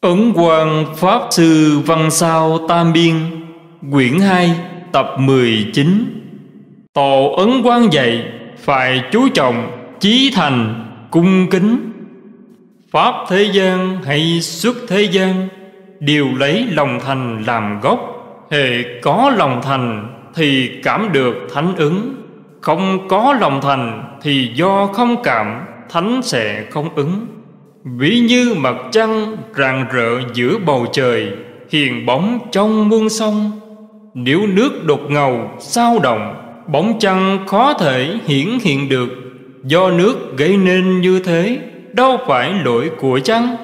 Ấn Quang Pháp Sư Văn Sao Tam Biên, Quyển 2 Tập 19 Tổ Ấn Quang dạy, Phải chú trọng, Chí thành, Cung kính. Pháp thế gian hay xuất thế gian, Đều lấy lòng thành làm gốc. Hệ có lòng thành Thì cảm được thánh ứng. Không có lòng thành Thì do không cảm, Thánh sẽ không ứng. Ví như mặt trăng rạng rỡ giữa bầu trời, Hiền bóng trong muôn sông. Nếu nước đột ngầu, sao động, Bóng trăng khó thể hiển hiện được. Do nước gây nên như thế, Đâu phải lỗi của trăng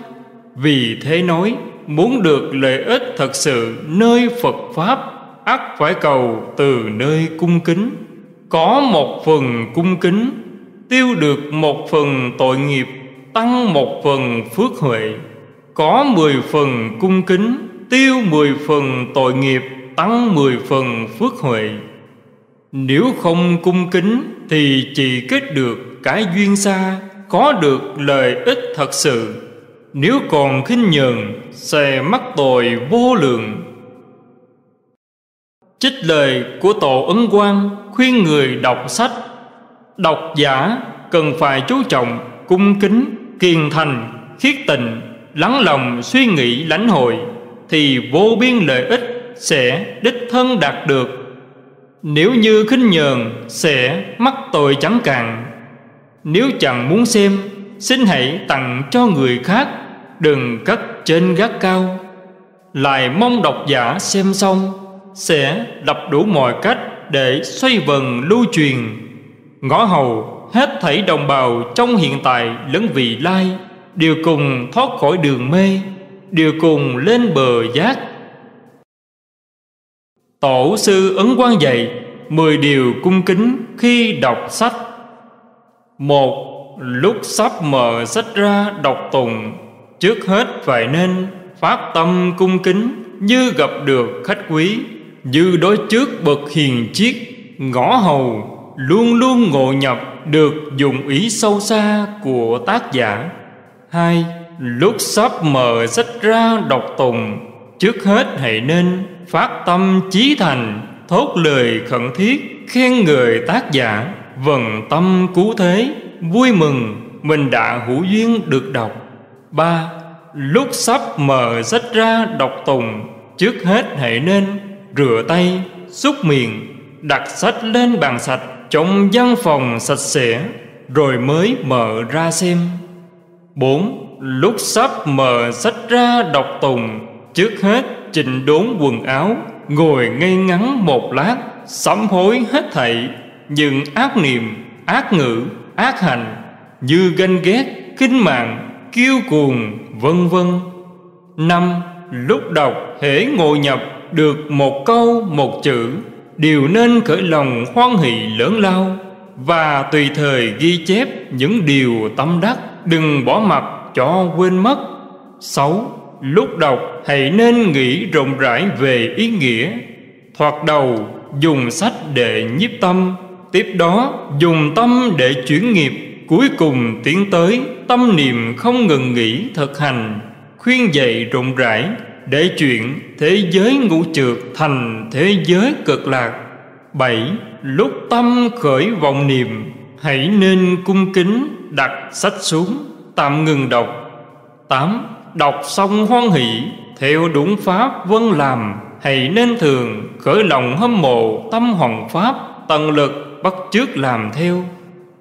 Vì thế nói, Muốn được lợi ích thật sự nơi Phật Pháp, ắt phải cầu từ nơi cung kính. Có một phần cung kính, Tiêu được một phần tội nghiệp tăng một phần phước huệ, có mười phần cung kính, tiêu mười phần tội nghiệp, tăng mười phần phước huệ. Nếu không cung kính thì chỉ kết được cái duyên xa, có được lợi ích thật sự. Nếu còn khinh nhờn, sẽ mắc tội vô lượng. Trích lời của tổ ấn quang khuyên người đọc sách. Đọc giả cần phải chú trọng cung kính kiên thành, khiết tịnh lắng lòng suy nghĩ lãnh hội, thì vô biên lợi ích sẽ đích thân đạt được. Nếu như khinh nhờn sẽ mắc tội chẳng cạn nếu chẳng muốn xem, xin hãy tặng cho người khác, đừng cất trên gác cao. Lại mong độc giả xem xong, sẽ lập đủ mọi cách để xoay vần lưu truyền. Ngõ hầu hết thảy đồng bào trong hiện tại lẫn vị lai, đều cùng thoát khỏi đường mê, đều cùng lên bờ giác. Tổ sư ấn quan dạy mười điều cung kính khi đọc sách. Một, lúc sắp mở sách ra đọc tùng trước hết phải nên phát tâm cung kính như gặp được khách quý, như đối trước bậc hiền chiết ngõ hầu luôn luôn ngộ nhập được dụng ý sâu xa của tác giả. Hai, lúc sắp mở sách ra đọc tùng, trước hết hãy nên phát tâm chí thành, thốt lời khẩn thiết, khen người tác giả. Vần tâm cứu thế, vui mừng, mình đã hữu duyên được đọc. Ba, lúc sắp mở sách ra đọc tùng, trước hết hãy nên rửa tay, xúc miệng đặt sách lên bàn sạch, trong văn phòng sạch sẽ, rồi mới mở ra xem. Bốn, lúc sắp mở sách ra đọc tùng, trước hết chỉnh đốn quần áo, ngồi ngây ngắn một lát, sám hối hết thảy, những ác niệm, ác ngữ, ác hành, như ganh ghét, khinh mạng, kiêu cuồng, vân vân. Năm, lúc đọc hễ ngồi nhập được một câu, một chữ đều nên khởi lòng hoan hỷ lớn lao và tùy thời ghi chép những điều tâm đắc, đừng bỏ mặc cho quên mất. Sáu, lúc đọc hãy nên nghĩ rộng rãi về ý nghĩa. Thoạt đầu, dùng sách để nhiếp tâm, tiếp đó dùng tâm để chuyển nghiệp. Cuối cùng tiến tới tâm niệm không ngừng nghỉ thực hành, khuyên dạy rộng rãi để chuyện thế giới ngũ trượt thành thế giới cực lạc. Bảy, lúc tâm khởi vọng niệm, hãy nên cung kính đặt sách xuống, tạm ngừng đọc. Tám, đọc xong hoan hỷ, theo đúng pháp vân làm, hãy nên thường khởi lòng hâm mộ tâm hoàng pháp, tận lực bắt chước làm theo.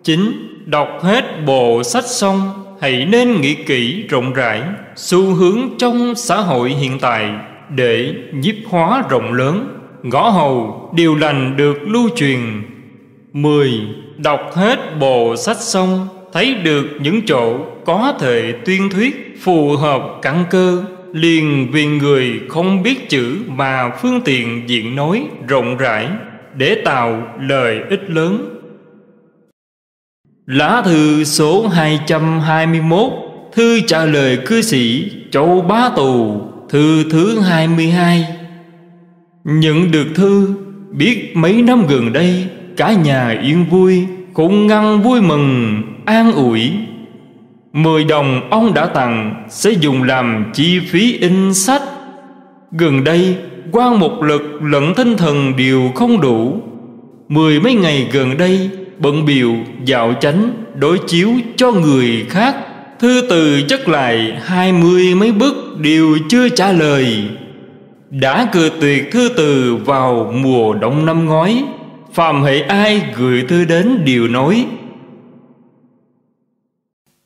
Chín, đọc hết bộ sách xong hãy nên nghĩ kỹ rộng rãi xu hướng trong xã hội hiện tại để nhiếp hóa rộng lớn. Ngõ hầu, điều lành được lưu truyền. Mười, Đọc hết bộ sách xong, Thấy được những chỗ có thể tuyên thuyết, Phù hợp căn cơ. Liền vì người không biết chữ Mà phương tiện diện nói rộng rãi Để tạo lời ích lớn. Lá thư số 221 Thư trả lời cư sĩ Châu Bá Tù, Thư thứ 22 Nhận được thư, Biết mấy năm gần đây, Cả nhà yên vui Cũng ngăn vui mừng, An ủi. Mười đồng ông đã tặng, Sẽ dùng làm chi phí in sách. Gần đây quan một lực lẫn tinh thần đều không đủ. Mười mấy ngày gần đây Bận biểu dạo chánh, Đối chiếu cho người khác. Thư từ chất lại hai mươi mấy bức Đều chưa trả lời. Đã cự tuyệt thư từ vào mùa đông năm ngoái, Phàm hệ ai gửi thư đến đều nói.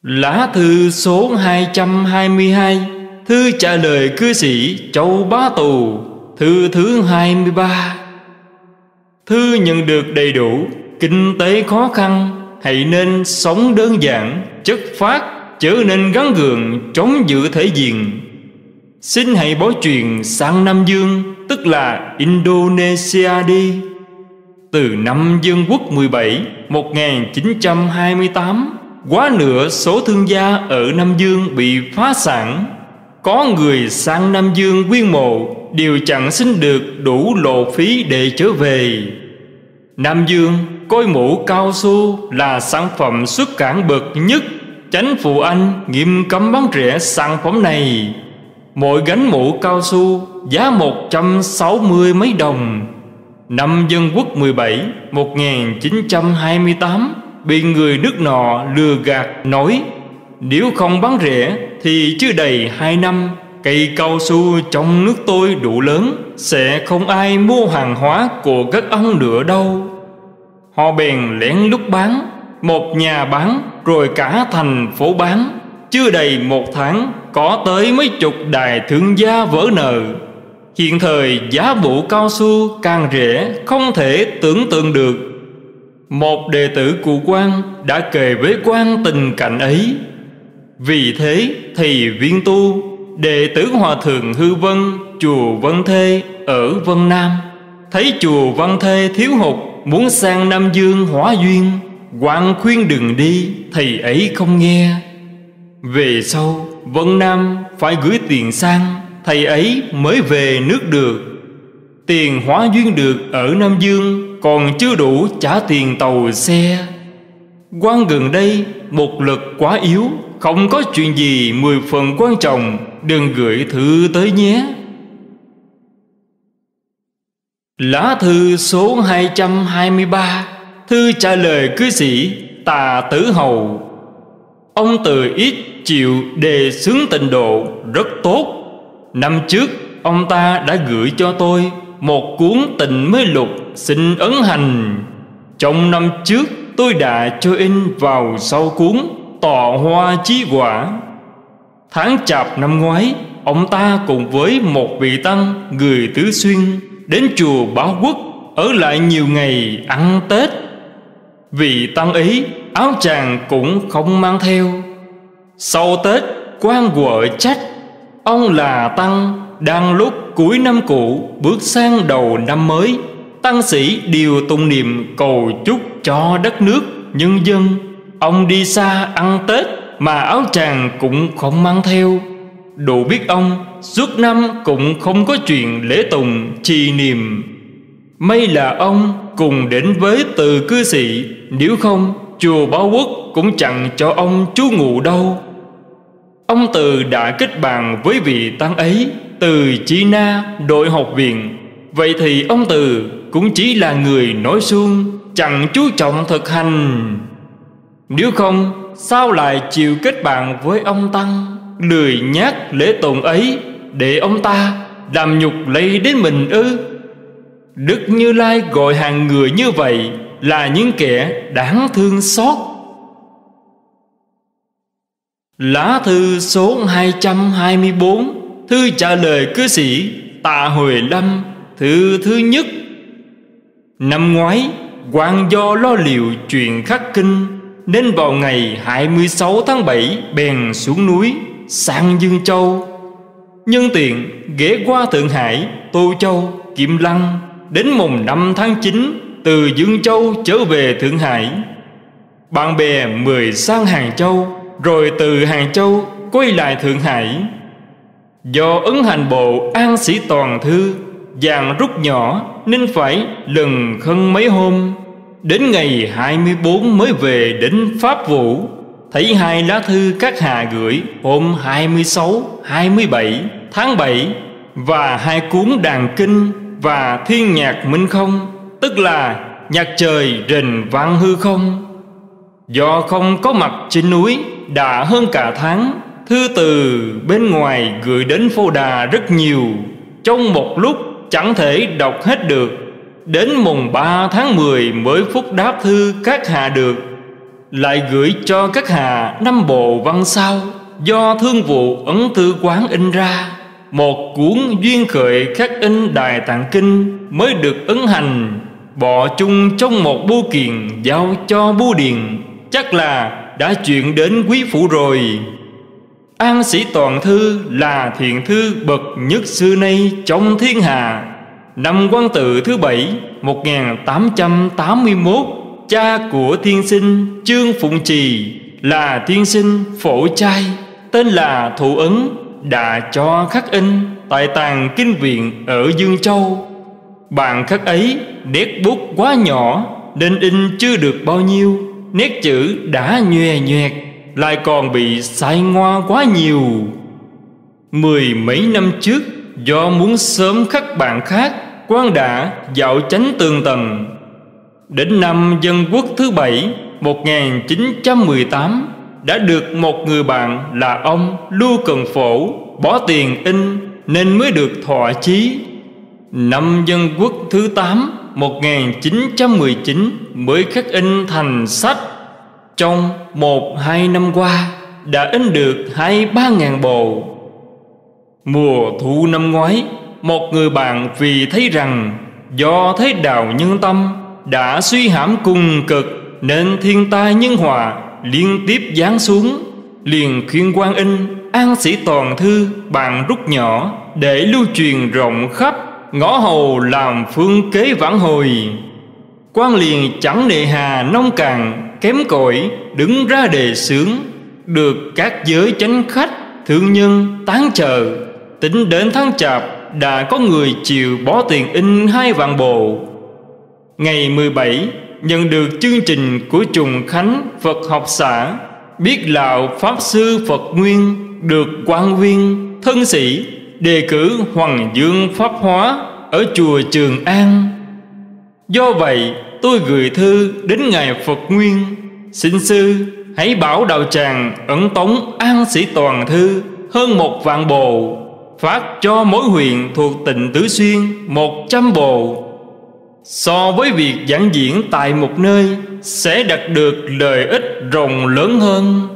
Lá thư số 222 Thư trả lời cư sĩ Châu Bá Tù, Thư thứ 23 Thư nhận được đầy đủ Kinh tế khó khăn, Hãy nên sống đơn giản, Chất phát, Trở nên gắn gượng, Chống giữ thể diện. Xin hãy báo truyền sang Nam Dương, Tức là Indonesia đi. Từ năm Dương quốc 17 1928 Quá nửa số thương gia ở Nam Dương bị phá sản. Có người sang Nam Dương quyên mộ Đều chẳng xin được đủ lộ phí để trở về. Nam Dương coi mũ cao su là sản phẩm xuất cảng bậc nhất. Chánh phụ Anh nghiêm cấm bán rẻ sản phẩm này. Mỗi gánh mũ cao su giá 160 mấy đồng. Năm Dân Quốc 17 1928 Bị người nước nọ lừa gạt, nói, Nếu không bán rẻ Thì chưa đầy hai năm, Cây cao su trong nước tôi đủ lớn, Sẽ không ai mua hàng hóa của các ông nữa đâu. Họ bèn lén lúc bán, Một nhà bán, Rồi cả thành phố bán. Chưa đầy một tháng, Có tới mấy chục đài thương gia vỡ nợ. Hiện thời giá bụ cao su càng rẻ, Không thể tưởng tượng được. Một đệ tử cụ quan đã kề với quan tình cảnh ấy. Vì thế thì viên tu, Đệ tử Hòa Thượng Hư Vân, Chùa Vân Thê ở Vân Nam, Thấy chùa Vân Thê thiếu hụt Muốn sang Nam Dương hóa duyên quan khuyên đừng đi, Thầy ấy không nghe. Về sau, Vân Nam phải gửi tiền sang, Thầy ấy mới về nước được. Tiền hóa duyên được ở Nam Dương còn chưa đủ trả tiền tàu xe. Quan gần đây một lực quá yếu, không có chuyện gì mười phần quan trọng, đừng gửi thư tới nhé. Lá thư số 223 Thư trả lời cư sĩ Tà Tử Hầu. Ông từ ít chịu đề xướng tịnh độ rất tốt. Năm trước, ông ta đã gửi cho tôi một cuốn tình mới lục xin ấn hành. Trong năm trước, tôi đã cho in vào sau cuốn tọa hoa chí quả. Tháng chạp năm ngoái, ông ta cùng với một vị tăng người tứ xuyên đến chùa báo quốc, ở lại nhiều ngày ăn tết. Vì tăng ý, áo chàng cũng không mang theo. Sau tết, quan vợ trách, ông là tăng đang lúc cuối năm cũ bước sang đầu năm mới, tăng sĩ đều tụng niệm cầu chúc cho đất nước, nhân dân. Ông đi xa ăn tết mà áo chàng cũng không mang theo đủ biết ông, suốt năm cũng không có chuyện lễ tùng, trì niệm. May là ông cùng đến với từ cư sĩ, nếu không, chùa báo quốc cũng chẳng cho ông chú ngụ đâu. Ông từ đã kết bàn với vị tăng ấy, từ Chi Na đội học viện. Vậy thì ông Từ cũng chỉ là người nói suông, Chẳng chú trọng thực hành. Nếu không, Sao lại chịu kết bạn với ông Tăng? Lười nhát lễ tồn ấy, Để ông ta làm nhục lấy đến mình ư? Đức Như Lai gọi hàng người như vậy Là những kẻ đáng thương xót. Lá thư số 224 Thư trả lời cư sĩ Tạ Huệ Lâm, Thư thứ nhất. Năm ngoái quan do lo liệu chuyện khắc kinh, Nên vào ngày 26 tháng 7 Bèn xuống núi sang Dương Châu. Nhân tiện ghé qua Thượng Hải Tô Châu, Kim Lăng Đến mùng 5 tháng 9 Từ Dương Châu trở về Thượng Hải. Bạn bè mời sang Hàng Châu Rồi từ Hàng Châu quay lại Thượng Hải. Do ứng hành bộ an sĩ toàn thư Vàng rút nhỏ Nên phải lần khân mấy hôm. Đến ngày 24 mới về đến Pháp Vũ. Thấy hai lá thư các hà gửi hôm 26, 27 tháng 7 Và hai cuốn đàn kinh và thiên nhạc minh không Tức là nhạc trời rình vang hư không. Do không có mặt trên núi đã hơn cả tháng Thư từ bên ngoài gửi đến phô đà rất nhiều. Trong một lúc chẳng thể đọc hết được. Đến mùng 3 tháng 10 mới phúc đáp thư các hạ được. Lại gửi cho các hạ năm bộ văn sau Do thương vụ ấn thư quán in ra. Một cuốn duyên khởi khắc in Đài Tạng Kinh Mới được ấn hành, Bỏ chung trong một bưu kiện Giao cho bưu điện. Chắc là đã chuyển đến quý phủ rồi. An sĩ toàn thư là thiện thư bậc nhất xưa nay trong thiên hạ. Năm quan tự thứ bảy 1881 Cha của thiên sinh, Trương Phụng Trì, Là thiên sinh phổ trai, Tên là thụ Ấn, Đã cho khắc in Tại tàng kinh viện ở Dương Châu. Bàn khắc ấy Nét bút quá nhỏ, Nên in chưa được bao nhiêu, Nét chữ đã nhòe nhoẹt Lại còn bị sai ngoa quá nhiều. Mười mấy năm trước, Do muốn sớm khắc bạn khác quan đã dạo chánh tường tầng Đến năm dân quốc thứ bảy 1918 Đã được một người bạn là ông Lưu Cần Phổ Bỏ tiền in nên mới được thọ chí. Năm dân quốc thứ 8 1919 mới khắc in thành sách. Trong một, hai năm qua, đã in được hai, ba ngàn bộ. Mùa thu năm ngoái, một người bạn vì thấy rằng do thấy đạo nhân tâm đã suy hãm cùng cực, nên thiên tai nhân hòa liên tiếp giáng xuống. Liền khuyên quan in an sĩ toàn thư bàn rút nhỏ, để lưu truyền rộng khắp ngõ hầu làm phương kế vãn hồi. Quan liền chẳng nệ hà nông cằn kém cỏi, đứng ra đề xướng. Được các giới chánh khách, thương nhân, tán chờ tính đến tháng chạp, đã có người chịu bỏ tiền in hai vạn bộ. Ngày 17 nhận được chương trình của Trùng Khánh Phật học xã, Biết lạo Pháp Sư Phật Nguyên được quan viên, thân sĩ, đề cử Hoàng Dương Pháp Hóa ở chùa Trường An. Do vậy, tôi gửi thư đến Ngài Phật Nguyên, Xin sư, hãy bảo đạo tràng ẩn tống an sĩ toàn thư hơn một vạn bộ phát cho mỗi huyện thuộc tỉnh Tứ Xuyên một trăm bộ So với việc giảng diễn tại một nơi, Sẽ đạt được lợi ích rộng lớn hơn.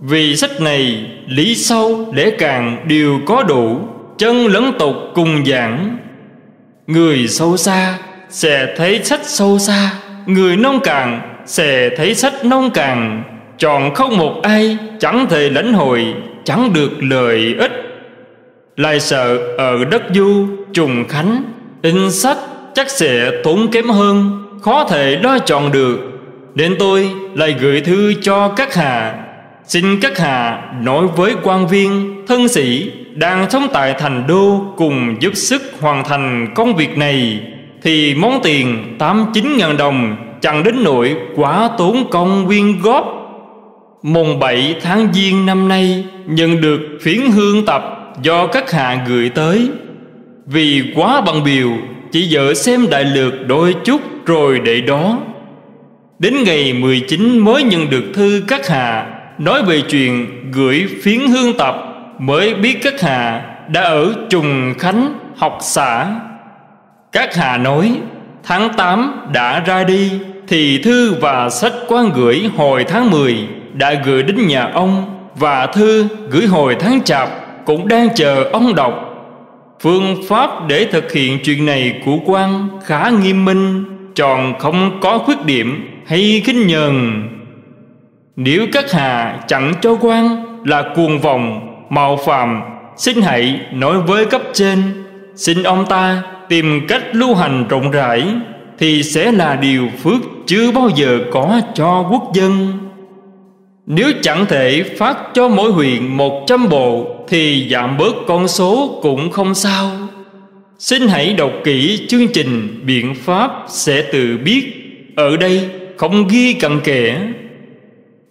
Vì sách này, lý sâu lẽ càng đều có đủ, Chân lẫn tục cùng giảng. Người sâu xa sẽ thấy sách sâu xa, Người nông cạn sẽ thấy sách nông cạn. Chọn không một ai chẳng thể lãnh hội, Chẳng được lợi ích. Lại sợ ở đất du trùng khánh, In sách chắc sẽ tốn kém hơn, Khó thể đo chọn được. Đến tôi lại gửi thư cho các hạ. Xin các hạ nói với quan viên, Thân sĩ đang sống tại thành đô Cùng giúp sức hoàn thành công việc này, Thì món tiền tám chín ngàn đồng Chẳng đến nỗi quá tốn công quyên góp. Mùng 7 tháng Giêng năm nay, Nhận được phiến hương tập do các hạ gửi tới. Vì quá bằng biểu chỉ vợ xem đại lược đôi chút rồi để đó đến ngày 19 mới nhận được thư các hạ nói về chuyện gửi phiến hương tập, mới biết các hạ đã ở trùng khánh học xã các hạ nói, tháng 8 đã ra đi, thì thư và sách quan gửi hồi tháng 10 đã gửi đến nhà ông, và thư gửi hồi tháng chạp cũng đang chờ ông đọc phương pháp để thực hiện chuyện này của quan khá nghiêm minh, tròn không có khuyết điểm hay khinh nhờn. Nếu các hạ chẳng cho quan là cuồng vòng mạo phạm, xin hãy nói với cấp trên, xin ông ta tìm cách lưu hành rộng rãi thì sẽ là điều phước chưa bao giờ có cho quốc dân. Nếu chẳng thể phát cho mỗi huyện một trăm bộ thì giảm bớt con số cũng không sao. Xin hãy đọc kỹ chương trình biện pháp sẽ tự biết. Ở đây không ghi cặn kẽ.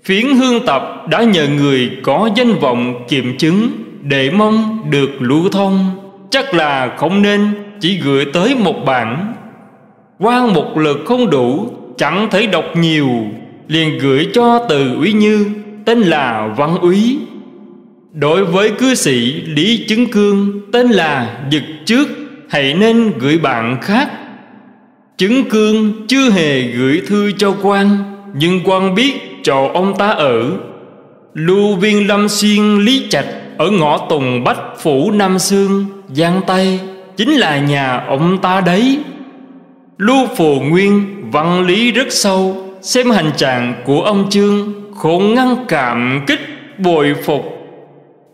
Phiến hương tập đã nhờ người có danh vọng kiểm chứng Để mong được lưu thông. Chắc là không nên chỉ gửi tới một bản. Quan một lượt không đủ, Chẳng thể đọc nhiều. Liền gửi cho từ úy như, Tên là Văn úy Đối với cư sĩ Lý Chứng Cương, Tên là Dực Trước, Hãy nên gửi bạn khác. Chứng Cương chưa hề gửi thư cho quan, Nhưng quan biết chỗ ông ta ở. Lưu viên Lâm Xuyên Lý Trạch Ở ngõ Tùng Bách Phủ Nam Sương, Giang Tây, Chính là nhà ông ta đấy. Lưu Phù Nguyên văn lý rất sâu, Xem hành trạng của ông Trương, Khổ ngăn cảm kích bồi phục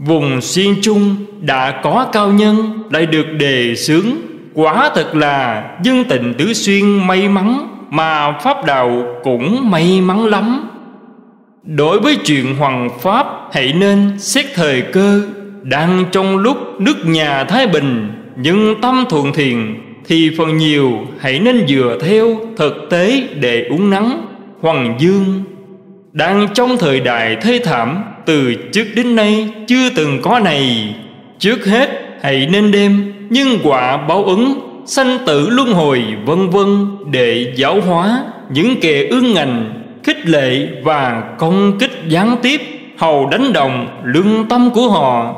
Vùng xuyên trung đã có cao nhân Lại được đề xướng. Quả thật là dân tình tứ xuyên may mắn, Mà Pháp Đạo cũng may mắn lắm. Đối với chuyện hoàng pháp, Hãy nên xét thời cơ. Đang trong lúc nước nhà Thái Bình, Nhưng tâm thuận thiền Thì phần nhiều hãy nên dựa theo thực tế để uống nắng. Hoàng Dương đang trong thời đại thê thảm, Từ trước đến nay chưa từng có này. Trước hết, hãy nên đem nhân quả báo ứng, sanh tử luân hồi, vân vân, để giáo hóa những kẻ ương ngành khích lệ và công kích gián tiếp, hầu đánh đồng lương tâm của họ.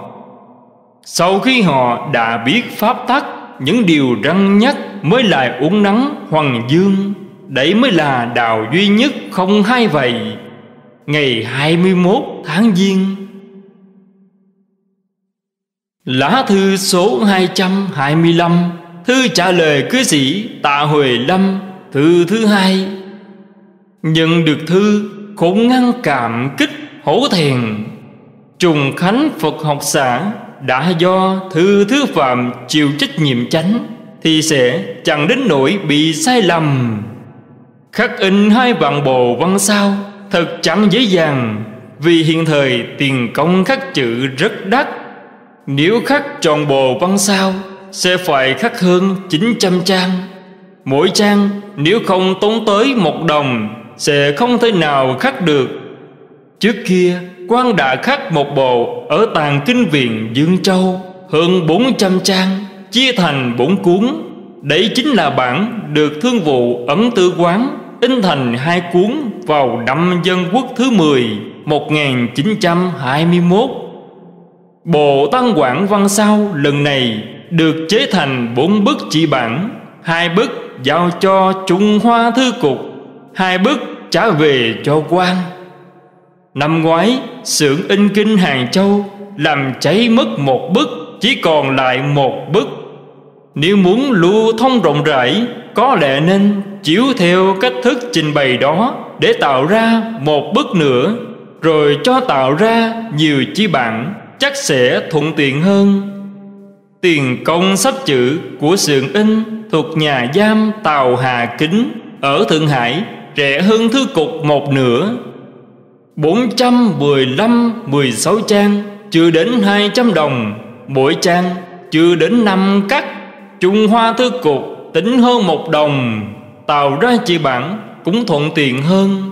Sau khi họ đã biết pháp tắc, những điều răng nhắc mới lại uống nắng hoàng dương, đấy mới là đạo duy nhất không hai vậy ngày 21 tháng Giêng. Lá thư số 225 Thư trả lời cư sĩ Tạ Huệ Lâm, Thư thứ hai. Nhận được thư cũng ngăn cảm kích hổ thèn Trùng Khánh Phật học xã Đã do thư thứ phạm chịu trách nhiệm chánh, Thì sẽ chẳng đến nỗi bị sai lầm. Khắc in hai vạn bộ văn sao Thật chẳng dễ dàng, Vì hiện thời tiền công khắc chữ rất đắt. Nếu khắc tròn bộ văn sao, Sẽ phải khắc hơn 900 trang. Mỗi trang, nếu không tốn tới một đồng, Sẽ không thể nào khắc được. Trước kia, quan đã khắc một bộ Ở tàng kinh viện Dương Châu Hơn 400 trang, Chia thành bốn cuốn. Đấy chính là bản được thương vụ ấn tư quán. In thành hai cuốn vào năm dân quốc thứ 10 1921 Bộ Tăng Quảng Văn Sao lần này được chế thành bốn bức chỉ bản, Hai bức giao cho Trung Hoa Thư Cục, Hai bức trả về cho quan. Năm ngoái xưởng in kinh Hàng Châu Làm cháy mất một bức, Chỉ còn lại một bức. Nếu muốn lưu thông rộng rãi có lẽ nên chiếu theo cách thức trình bày đó Để tạo ra một bức nữa Rồi cho tạo ra nhiều chi bản, Chắc sẽ thuận tiện hơn. Tiền công sách chữ của sườn in Thuộc nhà giam Tàu Hà Kính Ở Thượng Hải, Rẻ hơn thư cục một nửa. 415 16 trang Chưa đến 200 đồng Mỗi trang chưa đến 5 cắt. Trung Hoa thư cục tính hơn một đồng, Tạo ra chỉ bản cũng thuận tiện hơn.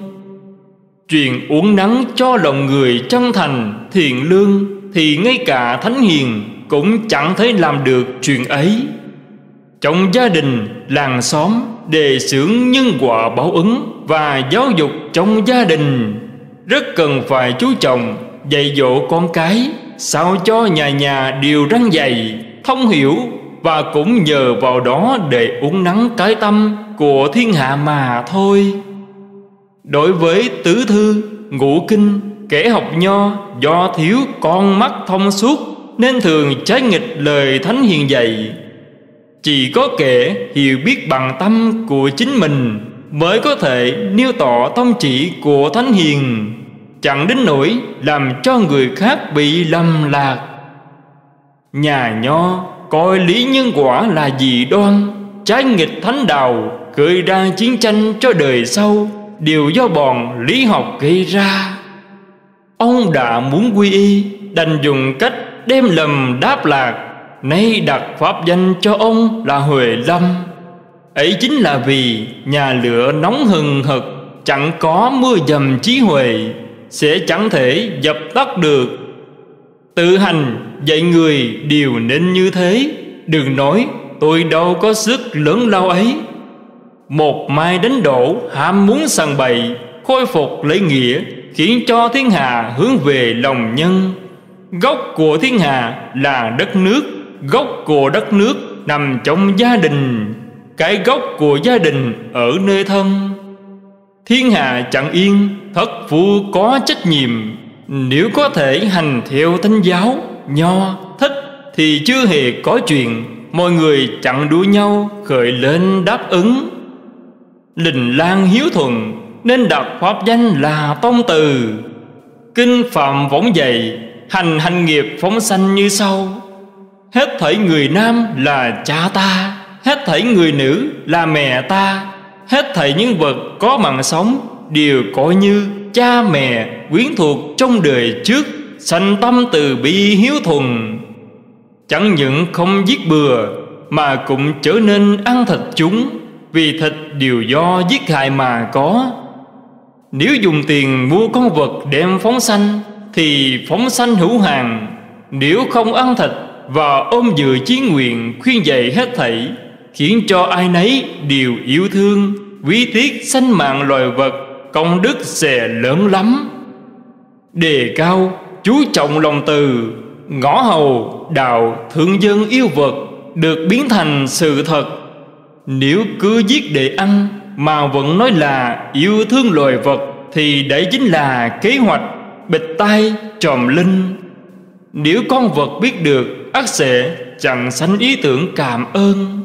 Truyền uống nắng cho lòng người chân thành, thiện lương Thì ngay cả thánh hiền cũng chẳng thấy làm được chuyện ấy. Trong gia đình, làng xóm đề xướng nhân quả báo ứng và giáo dục trong gia đình, rất cần phải chú trọng, dạy dỗ con cái, sao cho nhà nhà đều răng dày thông hiểu và cũng nhờ vào đó để uống nắng cái tâm của thiên hạ mà thôi. Đối với tứ thư, ngũ kinh, kẻ học nho, do thiếu con mắt thông suốt, nên thường trái nghịch lời thánh hiền dạy. Chỉ có kẻ hiểu biết bằng tâm của chính mình mới có thể nêu tỏ tông chỉ của thánh hiền. Chẳng đến nỗi làm cho người khác bị lầm lạc. Nhà nho coi lý nhân quả là gì đoan? Trái nghịch thánh đạo gây ra chiến tranh cho đời sau đều do bọn lý học gây ra. Ông đã muốn quy y, đành dùng cách đem lầm đáp lạc. Nay đặt pháp danh cho ông là huệ lâm. Ấy chính là vì nhà lửa nóng hừng hực, chẳng có mưa dầm chí huệ, Sẽ chẳng thể dập tắt được Tự hành dạy người đều nên như thế. Đừng nói, tôi đâu có sức lớn lao ấy. Một mai đánh đổ, ham muốn săn bậy, Khôi phục lễ nghĩa, Khiến cho thiên hạ hướng về lòng nhân. Gốc của thiên hạ là đất nước, Gốc của đất nước nằm trong gia đình. Cái gốc của gia đình ở nơi thân. Thiên hạ chẳng yên, Thất phu có trách nhiệm. Nếu có thể hành theo thánh giáo Nho, thích Thì chưa hề có chuyện. Mọi người chặn đua nhau Khởi lên đáp ứng. Lình lan hiếu thuận Nên đặt pháp danh là tông từ. Kinh phạm võng dày Hành hành nghiệp phóng sanh như sau. Hết thảy người nam là cha ta Hết thảy người nữ là mẹ ta Hết thảy những vật có mạng sống Đều coi như cha mẹ quyến thuộc trong đời trước, Sanh tâm từ bi hiếu thuần. Chẳng những không giết bừa, Mà cũng trở nên ăn thịt chúng, Vì thịt đều do giết hại mà có. Nếu dùng tiền mua con vật đem phóng sanh, Thì phóng sanh hữu hàng. Nếu không ăn thịt và ôm dự chí nguyện khuyên dạy hết thảy, khiến cho ai nấy đều yêu thương, quý tiếc sanh mạng loài vật công đức sẽ lớn lắm. Đề cao, chú trọng lòng từ, ngõ hầu, đạo thượng dân yêu vật được biến thành sự thật. Nếu cứ giết để ăn mà vẫn nói là yêu thương loài vật thì đấy chính là kế hoạch, bịch tai tròm linh nếu con vật biết được ắt sẽ chẳng sánh ý tưởng cảm ơn.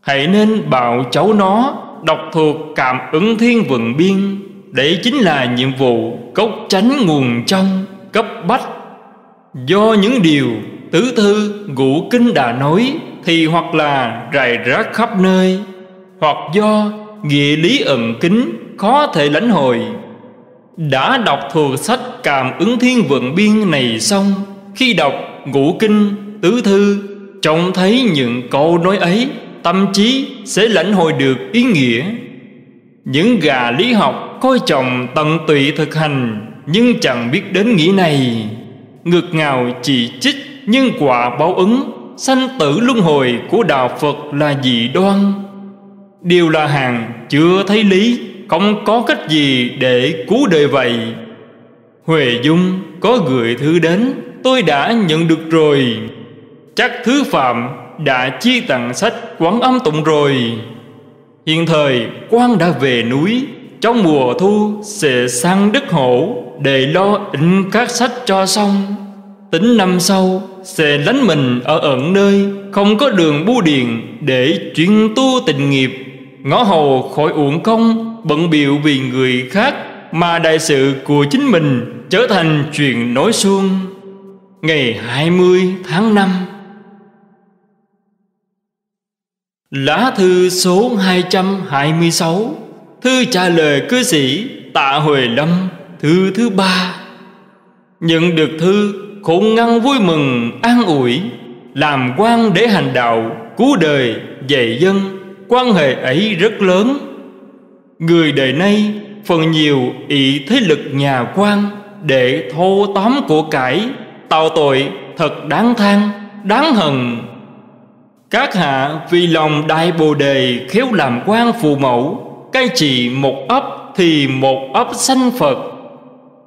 Hãy nên bảo cháu nó đọc thuộc cảm ứng thiên vượng biên. Đấy chính là nhiệm vụ cốc tránh nguồn trong, cấp bách. Do những điều tứ thư ngũ kinh đã nói thì hoặc là rải rác khắp nơi, hoặc do nghĩa lý ẩn kính khó thể lãnh hội đã đọc thuộc sách cảm ứng thiên vượng biên này xong, khi đọc ngũ kinh, tứ thư, trông thấy những câu nói ấy tâm trí sẽ lãnh hội được ý nghĩa. Những gà lý học coi trọng tận tụy thực hành, nhưng chẳng biết đến nghĩa này. Ngược ngào chỉ trích nhân quả báo ứng, sanh tử luân hồi của đạo phật là dị đoan. Đều là hàng chưa thấy lý, không có cách gì để cứu đời vậy. Huệ dung có gửi thư đến, tôi đã nhận được rồi. Chắc thứ phạm đã chi tặng sách quán âm tụng rồi. Hiện thời quan đã về núi, trong mùa thu sẽ sang đất hổ để lo in các sách cho xong. Tính năm sau, sẽ lánh mình ở ẩn nơi, không có đường bưu điện để chuyên tu tình nghiệp. Ngõ hầu khỏi uổng công, bận biệu vì người khác, mà đại sự của chính mình trở thành chuyện nói suông. Ngày 20 tháng 5 Lá thư số 226 Thư trả lời cư sĩ Tạ Huệ Lâm, Thư thứ ba. Nhận được thư khủng ngăn vui mừng, an ủi, Làm quan để hành đạo, Cứu đời, dạy dân, Quan hệ ấy rất lớn. Người đời nay Phần nhiều ý thế lực nhà quan Để thô tóm của cải, Tạo tội thật đáng than, Đáng hận các hạ vì lòng đại bồ đề khéo làm quan phù mẫu, Cai trị một ấp thì một ấp sanh Phật.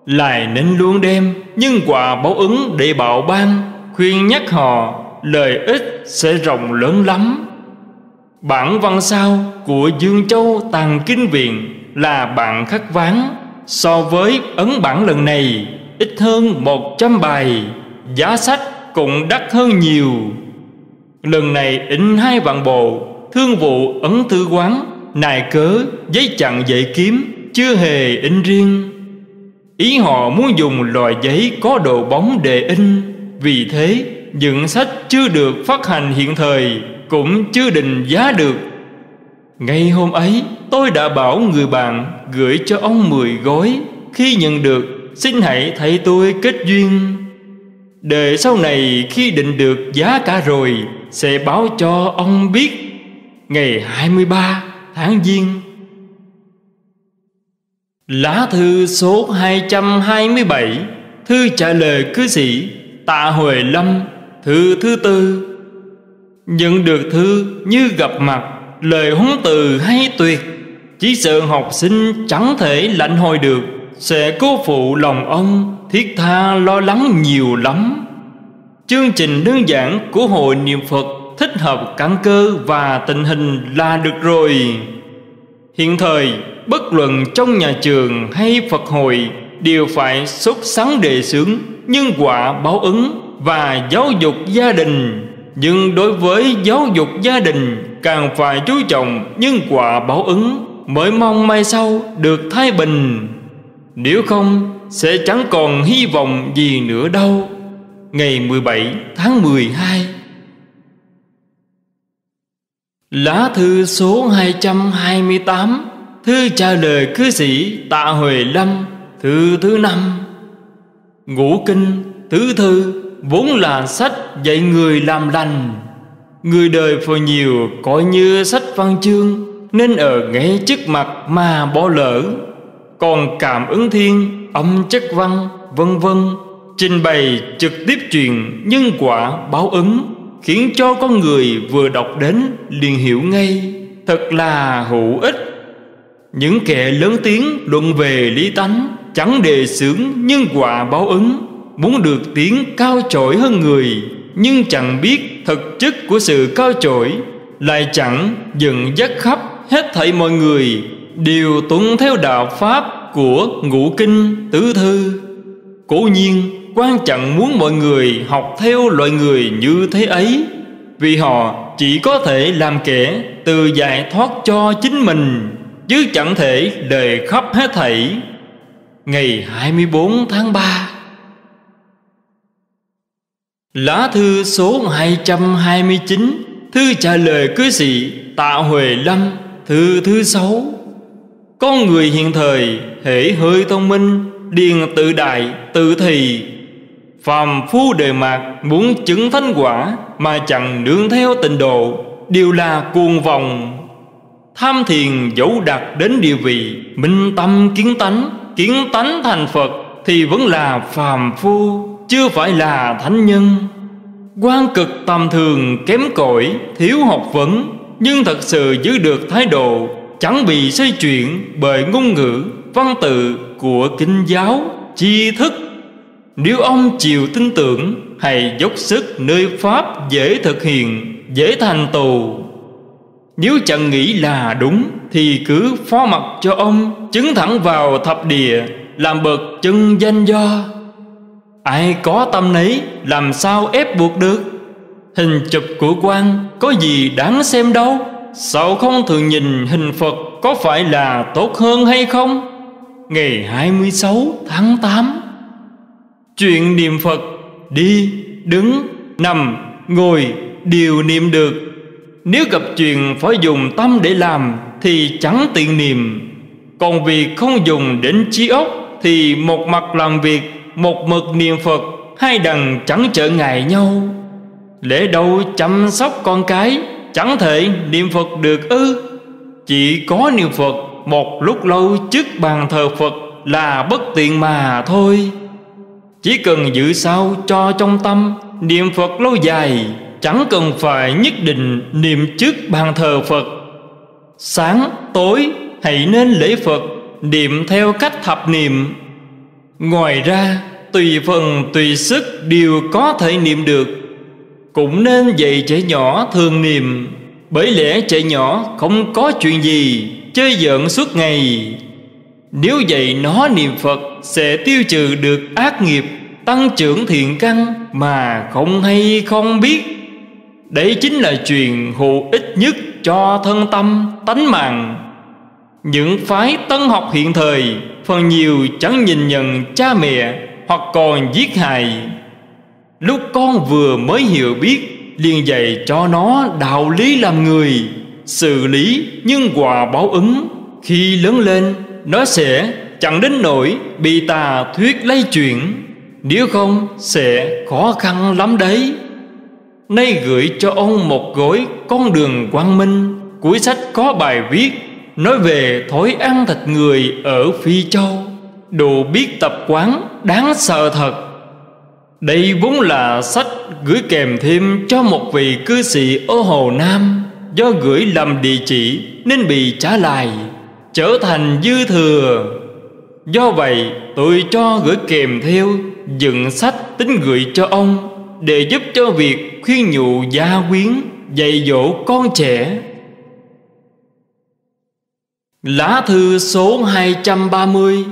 Lại nên luôn đem nhân quả báo ứng để bảo ban, Khuyên nhắc họ lời ích sẽ rộng lớn lắm. Bản văn sao của Dương Châu Tàng Kinh Viện là bản khắc ván, So với ấn bản lần này, ít hơn một trăm bài, Giá sách cũng đắt hơn nhiều. Lần này in hai vạn bộ, Thương vụ ấn tư quán, Nài cớ, giấy chặn dạy kiếm, Chưa hề in riêng. Ý họ muốn dùng loại giấy có độ bóng để in. Vì thế, những sách chưa được phát hành hiện thời Cũng chưa định giá được. Ngay hôm ấy, tôi đã bảo người bạn gửi cho ông mười gói. Khi nhận được, xin hãy thấy tôi kết duyên. Để sau này khi định được giá cả rồi sẽ báo cho ông biết Ngày 23 tháng Giêng. Lá thư số 227 Thư trả lời cư sĩ Tạ Huệ Lâm, Thư thứ tư. Nhận được thư như gặp mặt, Lời huấn từ hay tuyệt. Chỉ sợ học sinh chẳng thể lãnh hội được, Sẽ cố phụ lòng ông Thiết tha lo lắng nhiều lắm. Chương trình đơn giản của hội niệm Phật Thích hợp căn cơ và tình hình là được rồi. Hiện thời, bất luận trong nhà trường hay Phật hội Đều phải xuất sáng đề xướng, Nhân quả báo ứng và giáo dục gia đình. Nhưng đối với giáo dục gia đình, Càng phải chú trọng nhân quả báo ứng Mới mong mai sau được thái bình. Nếu không, sẽ chẳng còn hy vọng gì nữa đâu. Ngày 17 tháng 12 Lá thư số 228 Thư trả lời cư sĩ Tạ Huệ Lâm, Thư thứ năm. Ngũ Kinh, Tứ Thư, Vốn là sách dạy người làm lành. Người đời phờ nhiều coi như sách văn chương, Nên ở ngay trước mặt mà bỏ lỡ. Còn cảm ứng thiên, Âm chất văn, Vân vân Trình bày trực tiếp truyền nhân quả báo ứng Khiến cho con người vừa đọc đến liền hiểu ngay. Thật là hữu ích. Những kẻ lớn tiếng luận về lý tánh Chẳng đề xướng nhân quả báo ứng, Muốn được tiếng cao chổi hơn người, Nhưng chẳng biết thực chất của sự cao chổi, Lại chẳng dần dắt khắp hết thảy mọi người, Đều tuân theo đạo Pháp của ngũ kinh tứ thư. Cố nhiên quan chẳng muốn mọi người học theo loại người như thế ấy, Vì họ chỉ có thể làm kẻ từ giải thoát cho chính mình, Chứ chẳng thể đề khắp hết thảy. Ngày 24 tháng 3 Lá thư số 229 Thư trả lời cư sĩ Tạ Huệ Lâm, Thư thứ sáu. Con người hiện thời hễ hơi thông minh, Điền tự đại, tự thì Phàm phu đề mạc Muốn chứng thánh quả Mà chẳng nương theo tịnh độ, Đều là cuồng vòng Tham thiền dẫu đạt đến địa vị, Minh tâm kiến tánh Kiến tánh thành Phật Thì vẫn là phàm phu Chưa phải là thánh nhân. Quan cực tầm thường kém cỏi, Thiếu học vấn, Nhưng thật sự giữ được thái độ, Chẳng bị xoay chuyển bởi ngôn ngữ, Văn tự của kinh giáo, Tri thức. Nếu ông chịu tin tưởng Hay dốc sức nơi Pháp dễ thực hiện, Dễ thành tù. Nếu chẳng nghĩ là đúng, Thì cứ phó mặt cho ông, Chứng thẳng vào thập địa, Làm bậc chân danh do. Ai có tâm nấy, Làm sao ép buộc được? Hình chụp của quan Có gì đáng xem đâu? Sao không thường nhìn hình Phật Có phải là tốt hơn hay không? Ngày 26 tháng 8 Chuyện niệm Phật Đi, đứng, nằm, ngồi Đều niệm được. Nếu gặp chuyện phải dùng tâm để làm Thì chẳng tiện niệm. Còn việc không dùng đến trí óc Thì một mặt làm việc một mực niệm Phật hai đằng chẳng trợ ngại nhau. Lễ đâu chăm sóc con cái Chẳng thể niệm Phật được ư. Chỉ có niệm Phật Một lúc lâu trước bàn thờ Phật Là bất tiện mà thôi. Chỉ cần giữ sao cho trong tâm Niệm Phật lâu dài Chẳng cần phải nhất định niệm trước bàn thờ Phật. Sáng, tối hãy nên lễ Phật Niệm theo cách thập niệm. Ngoài ra tùy phần tùy sức đều có thể niệm được. Cũng nên dạy trẻ nhỏ thường niệm Bởi lẽ trẻ nhỏ không có chuyện gì Chơi giận suốt ngày. Nếu dạy nó niệm Phật Sẽ tiêu trừ được ác nghiệp, Tăng trưởng thiện căn Mà không hay không biết. Đấy chính là truyền hữu ích nhất cho thân tâm, tánh mạng. Những phái tân học hiện thời, phần nhiều chẳng nhìn nhận cha mẹ hoặc còn giết hại. Lúc con vừa mới hiểu biết, liền dạy cho nó đạo lý làm người, xử lý nhân quả báo ứng. Khi lớn lên nó sẽ chẳng đến nỗi bị tà thuyết lay chuyển. Nếu không, sẽ khó khăn lắm đấy. Nay gửi cho ông một gối con đường quang minh. Cuối sách có bài viết nói về thói ăn thịt người ở Phi Châu. Đồ biết tập quán đáng sợ thật. Đây vốn là sách gửi kèm thêm cho một vị cư sĩ ở Hồ Nam. Do gửi lầm địa chỉ nên bị trả lại. Trở thành dư thừa. Do vậy, tôi cho gửi kèm theo Dựng sách tính gửi cho ông Để giúp cho việc khuyên nhủ gia quyến, Dạy dỗ con trẻ. Lá thư số 230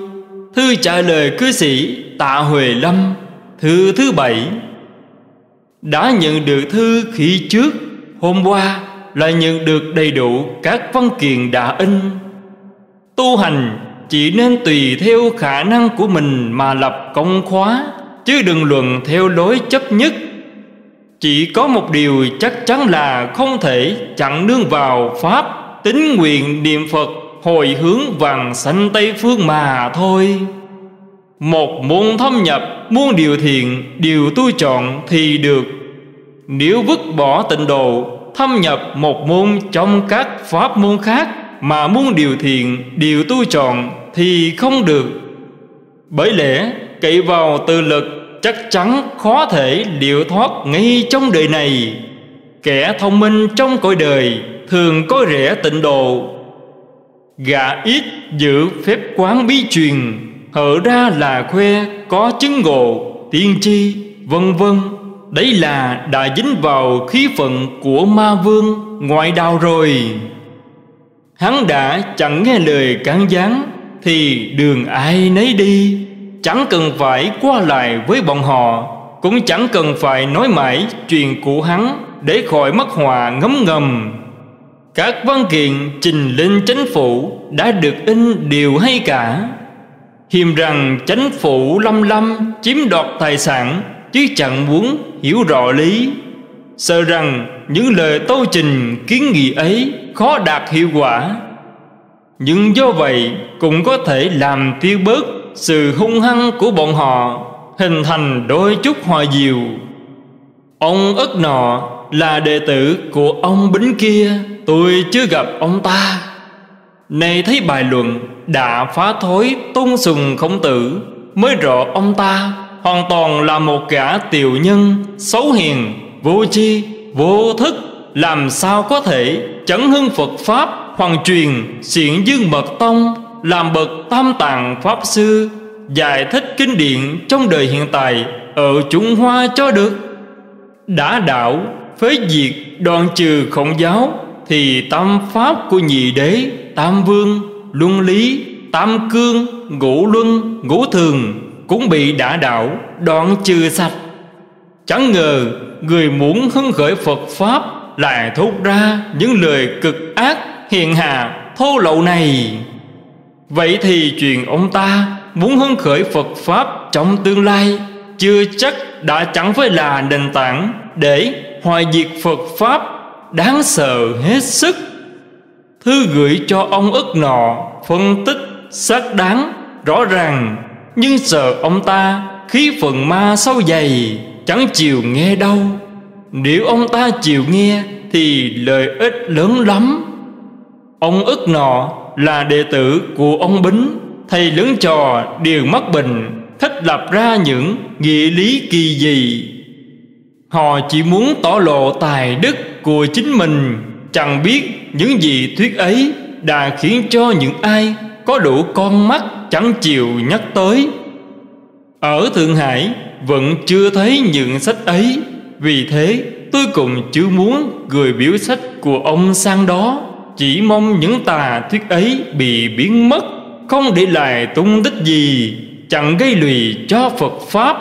Thư trả lời cư sĩ Tạ Huệ Lâm, Thư thứ bảy. Đã nhận được thư khi trước, Hôm qua là nhận được đầy đủ các văn kiện đã in Tu hành chỉ nên tùy theo khả năng của mình mà lập công khóa, Chứ đừng luận theo lối chấp nhất. Chỉ có một điều chắc chắn là không thể chặn nương vào Pháp Tính nguyện niệm Phật hồi hướng vàng sanh Tây Phương mà thôi. Một môn thâm nhập, Muôn điều thiện, Điều tôi chọn thì được. Nếu vứt bỏ tịnh độ, Thâm nhập một môn trong các pháp môn khác mà muốn điều thiện, Điều tu chọn thì không được. Bởi lẽ, cậy vào tự lực Chắc chắn khó thể liệu thoát ngay trong đời này. Kẻ thông minh trong cõi đời Thường có rẻ tịnh độ. Gà ít giữ phép quán bí truyền, Hở ra là khoe có chứng ngộ, Tiên tri, vân vân. Đấy là đã dính vào khí phận của ma vương ngoại đạo rồi. Hắn đã chẳng nghe lời cán gián, Thì đường ai nấy đi. Chẳng cần phải qua lại với bọn họ, Cũng chẳng cần phải nói mãi chuyện của hắn Để khỏi mất hòa ngấm ngầm. Các văn kiện trình lên chính phủ đã được in đều hay cả. Hiềm rằng chánh phủ lâm lâm chiếm đoạt tài sản, Chứ chẳng muốn hiểu rõ lý. Sợ rằng những lời tâu trình kiến nghị ấy khó đạt hiệu quả. Nhưng do vậy cũng có thể làm tiêu bớt sự hung hăng của bọn họ Hình thành đôi chút hòa diệu. Ông ất nọ là đệ tử của ông Bính kia Tôi chưa gặp ông ta. Này thấy bài luận đã phá thối tôn sùng khổng tử Mới rõ ông ta hoàn toàn là một gã tiểu nhân Xấu hiền, vô chi, vô thức Làm sao có thể chấn hưng Phật Pháp Hoàng truyền xiển dương mật tông Làm bậc tam tạng Pháp Sư Giải thích kinh điển trong đời hiện tại Ở Trung Hoa cho được? Đã đạo phế diệt đoạn trừ khổng giáo thì tam pháp của nhị đế tam vương luân lý tam cương ngũ luân ngũ thường cũng bị đã đạo đoạn trừ sạch. Chẳng ngờ người muốn hưng khởi phật pháp lại thốt ra những lời cực ác hiền hà thô lậu này. Vậy thì chuyện ông ta muốn hưng khởi phật pháp trong tương lai chưa chắc đã chẳng phải là nền tảng để hoại diệt Phật Pháp đáng sợ hết sức. Thư gửi cho ông ức nọ phân tích xác đáng rõ ràng, Nhưng sợ ông ta khí phần ma sâu dày chẳng chịu nghe đâu. Nếu ông ta chịu nghe thì lợi ích lớn lắm. Ông ức nọ là đệ tử của ông Bính, Thầy lớn trò đều mất bình Thích lập ra những nghĩa lý kỳ dị. Họ chỉ muốn tỏ lộ tài đức của chính mình, Chẳng biết những gì thuyết ấy Đã khiến cho những ai có đủ con mắt chẳng chịu nhắc tới. Ở Thượng Hải, vẫn chưa thấy những sách ấy. Vì thế, tôi cũng chưa muốn gửi biểu sách của ông sang đó. Chỉ mong những tà thuyết ấy bị biến mất, Không để lại tung tích gì, Chẳng gây lụy cho Phật Pháp.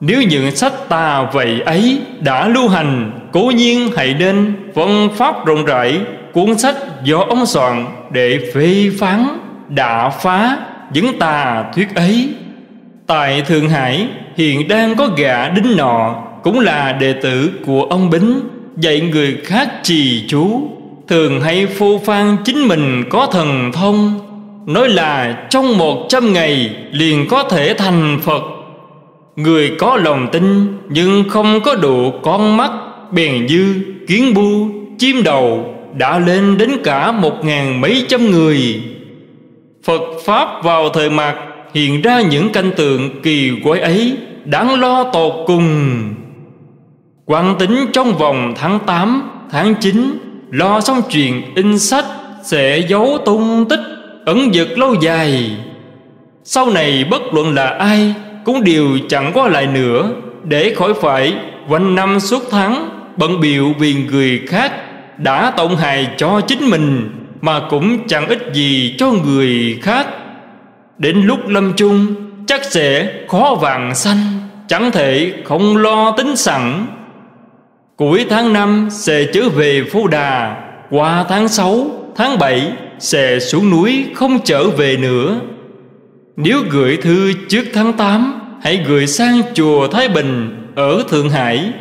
Nếu những sách tà vậy ấy đã lưu hành, Cố nhiên hãy nên phân pháp rộng rãi, Cuốn sách do ông soạn để phê phán, Đã phá những tà thuyết ấy. Tại Thượng Hải hiện đang có gã đính nọ Cũng là đệ tử của ông Bính Dạy người khác trì chú. Thường hay phô phan chính mình có thần thông Nói là trong một trăm ngày liền có thể thành Phật. Người có lòng tin nhưng không có đủ con mắt Bèn dư, kiến bu, chim đầu đã lên đến cả một ngàn mấy trăm người. Phật Pháp vào thời mạt hiện ra những canh tượng kỳ quái ấy đáng lo tột cùng. Quan tính trong vòng tháng 8, tháng 9 lo xong chuyện in sách sẽ giấu tung tích ẩn dực lâu dài. Sau này bất luận là ai cũng đều chẳng có lại nữa để khỏi phải quanh năm suốt tháng bận biệu vì người khác đã tổn hại cho chính mình mà cũng chẳng ích gì cho người khác đến lúc lâm chung, chắc sẽ khó vàng xanh chẳng thể không lo tính sẵn. Cuối tháng năm sẽ trở về phú đà, qua tháng sáu, tháng bảy sẽ xuống núi không trở về nữa. Nếu gửi thư trước tháng tám, hãy gửi sang chùa thái bình ở thượng hải.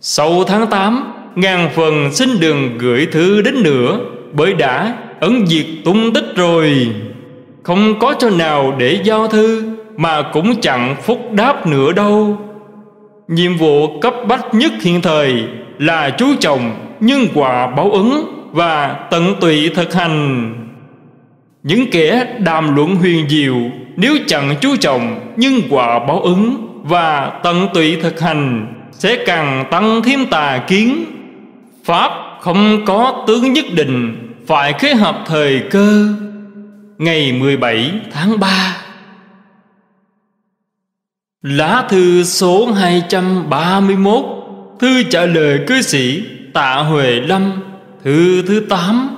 Sau tháng tám, ngàn phần xin đừng gửi thư đến nữa, bởi đã ấn diệt tung tích rồi không có chỗ nào để giao thư, mà cũng chẳng phúc đáp nữa đâu. Nhiệm vụ cấp bách nhất hiện thời là chú trọng nhân quả báo ứng và tận tụy thực hành. Những kẻ đàm luận huyền diệu, nếu chẳng chú trọng nhân quả báo ứng và tận tụy thực hành, sẽ càng tăng thêm tà kiến. Pháp không có tướng nhất định, phải kết hợp thời cơ ngày 17 tháng 3 Lá thư số 231 Thư trả lời cư sĩ Tạ Huệ Lâm, Thư thứ 8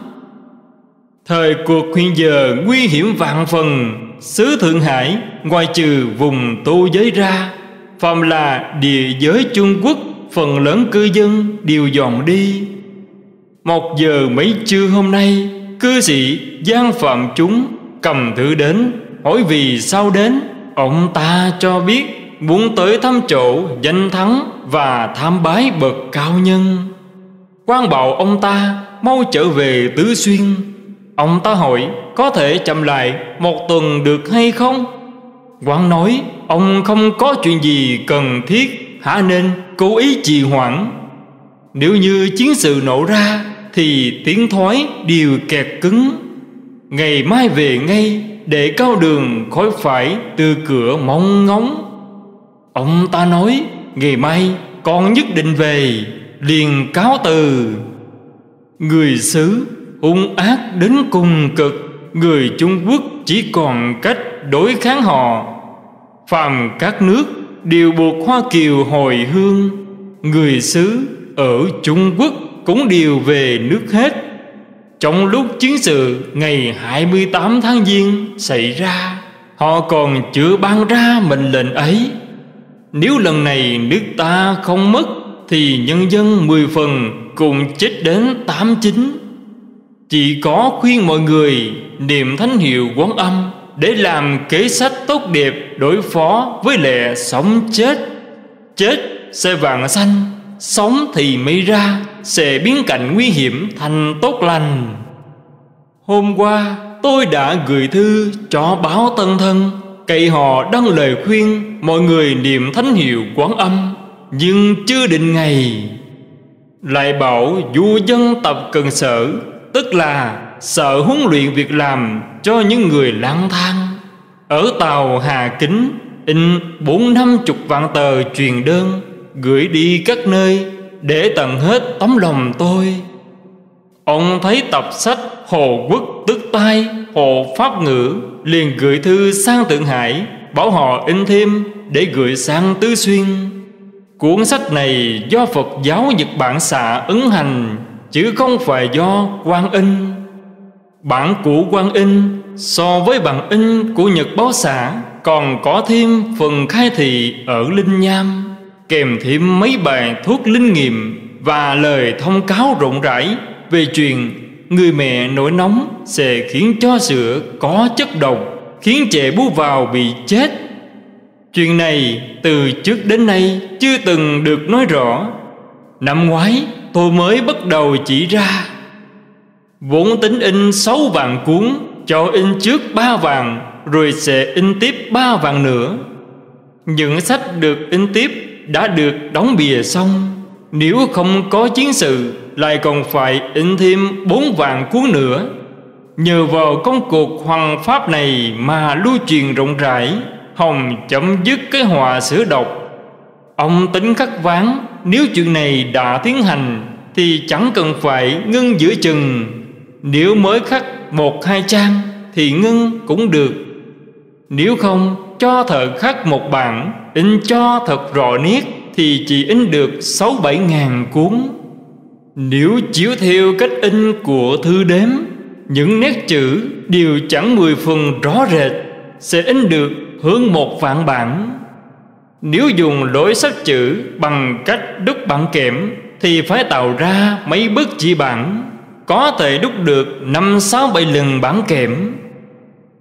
Thời cuộc hiện giờ nguy hiểm vạn phần, Xứ Thượng Hải, ngoài trừ vùng tô giới ra Phạm là địa giới Trung Quốc, Phần lớn cư dân đều dọn đi. Một giờ mấy trưa hôm nay Cư sĩ gian Phạm chúng cầm thư đến, Hỏi vì sao đến? Ông ta cho biết Muốn tới thăm chỗ danh thắng Và tham bái bậc cao nhân. Quan bảo ông ta Mau trở về Tứ Xuyên. Ông ta hỏi, Có thể chậm lại một tuần được hay không? Quan nói, Ông không có chuyện gì cần thiết, Hả nên cố ý trì hoãn. Nếu như chiến sự nổ ra thì tiếng thoái đều kẹt cứng. Ngày mai về ngay, Để cao đường khỏi phải từ cửa mong ngóng. Ông ta nói, Ngày mai con nhất định về, Liền cáo từ. Người xứ hung ác đến cùng cực, Người Trung Quốc chỉ còn cách đối kháng họ. Phàm các nước đều buộc Hoa Kiều hồi hương, Người xứ ở Trung Quốc cũng đều về nước hết. Trong lúc chiến sự, ngày 28 tháng Giêng xảy ra, Họ còn chưa ban ra mệnh lệnh ấy. Nếu lần này nước ta không mất, Thì nhân dân mười phần cùng chết đến tám chín. Chỉ có khuyên mọi người niệm thánh hiệu quán âm Để làm kế sách tốt đẹp đối phó với lệ sống chết. Chết sẽ vàng xanh Sống thì mới ra. Sẽ biến cảnh nguy hiểm thành tốt lành. Hôm qua, tôi đã gửi thư cho báo tân thân, Cậy họ đăng lời khuyên Mọi người niệm thánh hiệu quán âm, Nhưng chưa định ngày. Lại bảo du dân tập cần sở, Tức là sợ huấn luyện việc làm cho những người lang thang. Ở tàu Hà Kính, In bốn năm chục vạn tờ truyền đơn Gửi đi các nơi để tận hết tấm lòng tôi. Ông thấy tập sách Hồ Quốc Tức Tai Hồ Pháp Ngữ, liền gửi thư sang Tượng Hải, Bảo họ in thêm để gửi sang Tứ Xuyên. Cuốn sách này do Phật giáo Nhật Bản xạ ứng hành, Chứ không phải do quan in. Bản của quan in so với bản in của Nhật báo xã Còn có thêm phần khai thị ở Linh Nham. Kèm thêm mấy bài thuốc linh nghiệm Và lời thông cáo rộng rãi Về chuyện người mẹ nổi nóng Sẽ khiến cho sữa có chất độc, Khiến trẻ bú vào bị chết. Chuyện này từ trước đến nay chưa từng được nói rõ. Năm ngoái, tôi mới bắt đầu chỉ ra. Vốn tính in sáu vạn cuốn Cho in trước ba vạn, Rồi sẽ in tiếp ba vạn nữa. Những sách được in tiếp đã được đóng bìa xong. Nếu không có chiến sự, lại còn phải in thêm bốn vạn cuốn nữa. Nhờ vào công cuộc hoàng pháp này mà lưu truyền rộng rãi, Hồng chấm dứt cái họa sửa độc. Ông tính khắc ván, Nếu chuyện này đã tiến hành, Thì chẳng cần phải ngưng giữa chừng. Nếu mới khắc một hai trang, Thì ngưng cũng được. Nếu không cho thợ khắc một bản, In cho thật rõ nét Thì chỉ in được sáu bảy ngàn cuốn. Nếu chiếu theo cách in của thư đếm, Những nét chữ đều chẳng mười phần rõ rệt, Sẽ in được hơn một vạn bản. Nếu dùng lối sắc chữ bằng cách đúc bản kẽm Thì phải tạo ra mấy bức chỉ bản, Có thể đúc được năm sáu bảy lần bản kẽm.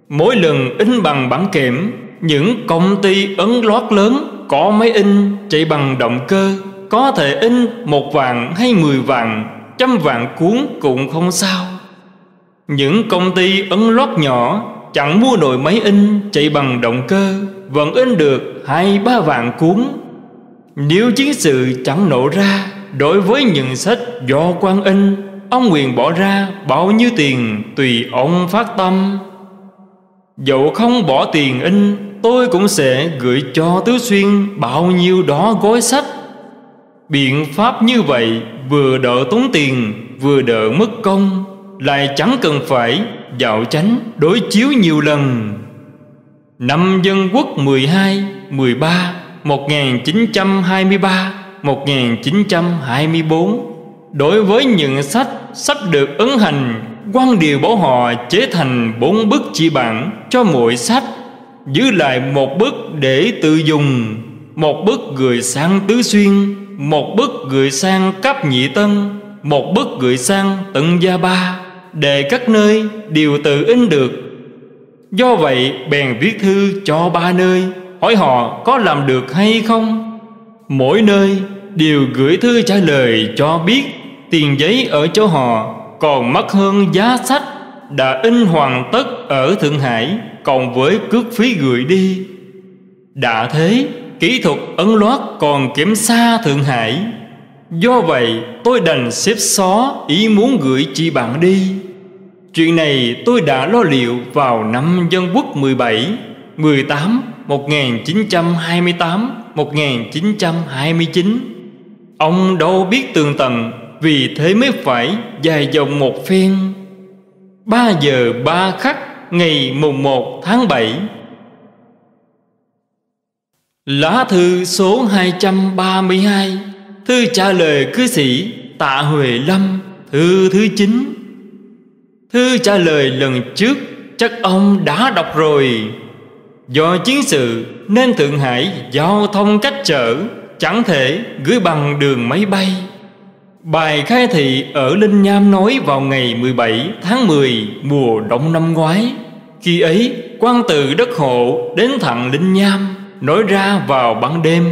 Mỗi lần in bằng bản kẽm những công ty ấn lót lớn có máy in chạy bằng động cơ, Có thể in một vạn hay mười vạn, Trăm vạn cuốn cũng không sao. Những công ty ấn lót nhỏ Chẳng mua nổi máy in chạy bằng động cơ, Vẫn in được hai, ba vạn cuốn. Nếu chiến sự chẳng nổ ra, Đối với những sách do quan in, Ông nguyện bỏ ra bao nhiêu tiền Tùy ông phát tâm. Dẫu không bỏ tiền in Tôi cũng sẽ gửi cho Tứ Xuyên Bao nhiêu đó gói sách. Biện pháp như vậy Vừa đỡ tốn tiền Vừa đỡ mất công Lại chẳng cần phải dạo chánh đối chiếu nhiều lần. Năm Dân Quốc 12, 13, 1923, 1924 Đối với những sách sắp được ấn hành quan điều bảo họ chế thành bốn bức chỉ bản cho mỗi sách. Giữ lại một bức để tự dùng, Một bức gửi sang Tứ Xuyên, Một bức gửi sang Cấp Nhị Tân, Một bức gửi sang Tận Gia Ba, để các nơi đều tự in được. Do vậy, bèn viết thư cho ba nơi, hỏi họ có làm được hay không. Mỗi nơi đều gửi thư trả lời cho biết tiền giấy ở chỗ họ còn mắc hơn giá sách đã in hoàn tất ở thượng hải còn với cước phí gửi đi. Đã thế kỹ thuật ấn loát còn kém xa thượng hải. Do vậy tôi đành xếp xó ý muốn gửi chị bạn đi. Chuyện này tôi đã lo liệu vào năm Dân Quốc 17, 18, 1928, 1929 Ông đâu biết tường tận Vì thế mới phải dài dòng một phen. Ba giờ ba khắc ngày mùng 1 tháng 7 Lá thư số 232 Thư trả lời cư sĩ Tạ Huệ Lâm, Thư thứ 9 Thư trả lời lần trước, Chắc ông đã đọc rồi. Do chiến sự Nên Thượng Hải giao thông cách trở, Chẳng thể gửi bằng đường máy bay. Bài khai thị ở Linh Nham nói vào ngày 17 tháng 10 mùa đông năm ngoái. Khi ấy, quan từ đất hộ đến thẳng Linh Nham, Nói ra vào ban đêm.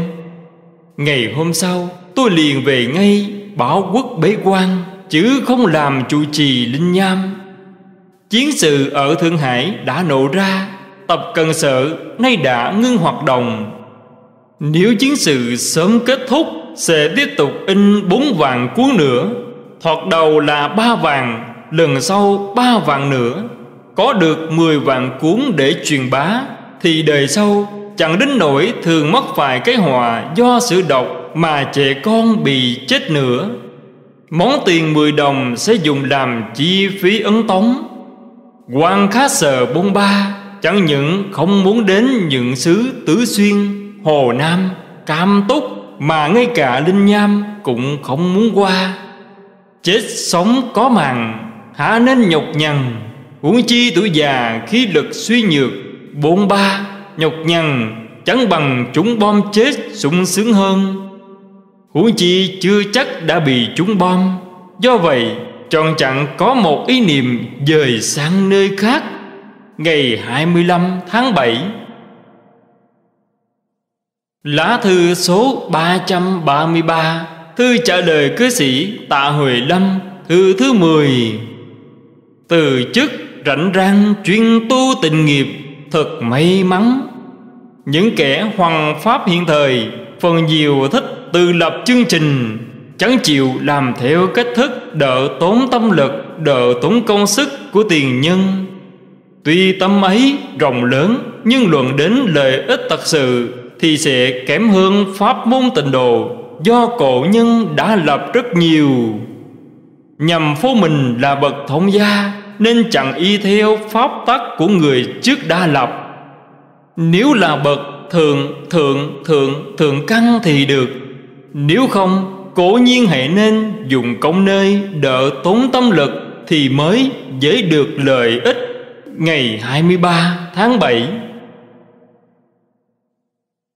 Ngày hôm sau, tôi liền về ngay bảo quốc bế quan, Chứ không làm chủ trì Linh Nham. Chiến sự ở Thượng Hải đã nổ ra, Tập Cần Sợ nay đã ngưng hoạt động. Nếu chiến sự sớm kết thúc, Sẽ tiếp tục in bốn vạn cuốn nữa, Thoạt đầu là ba vàng Lần sau ba vạn nữa. Có được mười vạn cuốn để truyền bá, Thì đời sau, chẳng đến nỗi thường mất phải cái họa do sự độc Mà trẻ con bị chết nữa. Món tiền 10 đồng sẽ dùng làm chi phí ấn tống. Quan khá sờ bôn ba chẳng những không muốn đến những xứ tứ xuyên, hồ nam, cam túc mà ngay cả linh nham cũng không muốn qua. Chết sống có màng hả nên nhọc nhằn huống chi tuổi già, khí lực suy nhược bốn ba, nhọc nhằn, chẳng bằng chúng bom chết sung sướng hơn. Huống chi chưa chắc đã bị chúng bom, do vậy tròn chẳng có một ý niệm dời sang nơi khác. Ngày 25 tháng 7 Lá thư số 333 Thư trả lời cư sĩ Tạ Huệ Lâm, Thư thứ 10 Từ chức rảnh rang chuyên tu tình nghiệp, Thật may mắn. Những kẻ hoằng pháp hiện thời, Phần nhiều thích tự lập chương trình, chẳng chịu làm theo cách thức đỡ tốn tâm lực, đỡ tốn công sức của tiền nhân. Tuy tâm ấy rộng lớn, nhưng luận đến lợi ích thật sự, thì sẽ kém hơn pháp môn tịnh độ, do cổ nhân đã lập rất nhiều. Nhằm phố mình là bậc thông gia nên chẳng y theo pháp tắc của người trước đã lập. Nếu là bậc thượng thượng thượng thượng căn thì được. Nếu không, cố nhiên hãy nên dùng công nơi đỡ tốn tâm lực thì mới dễ được lợi ích. Ngày 23 tháng 7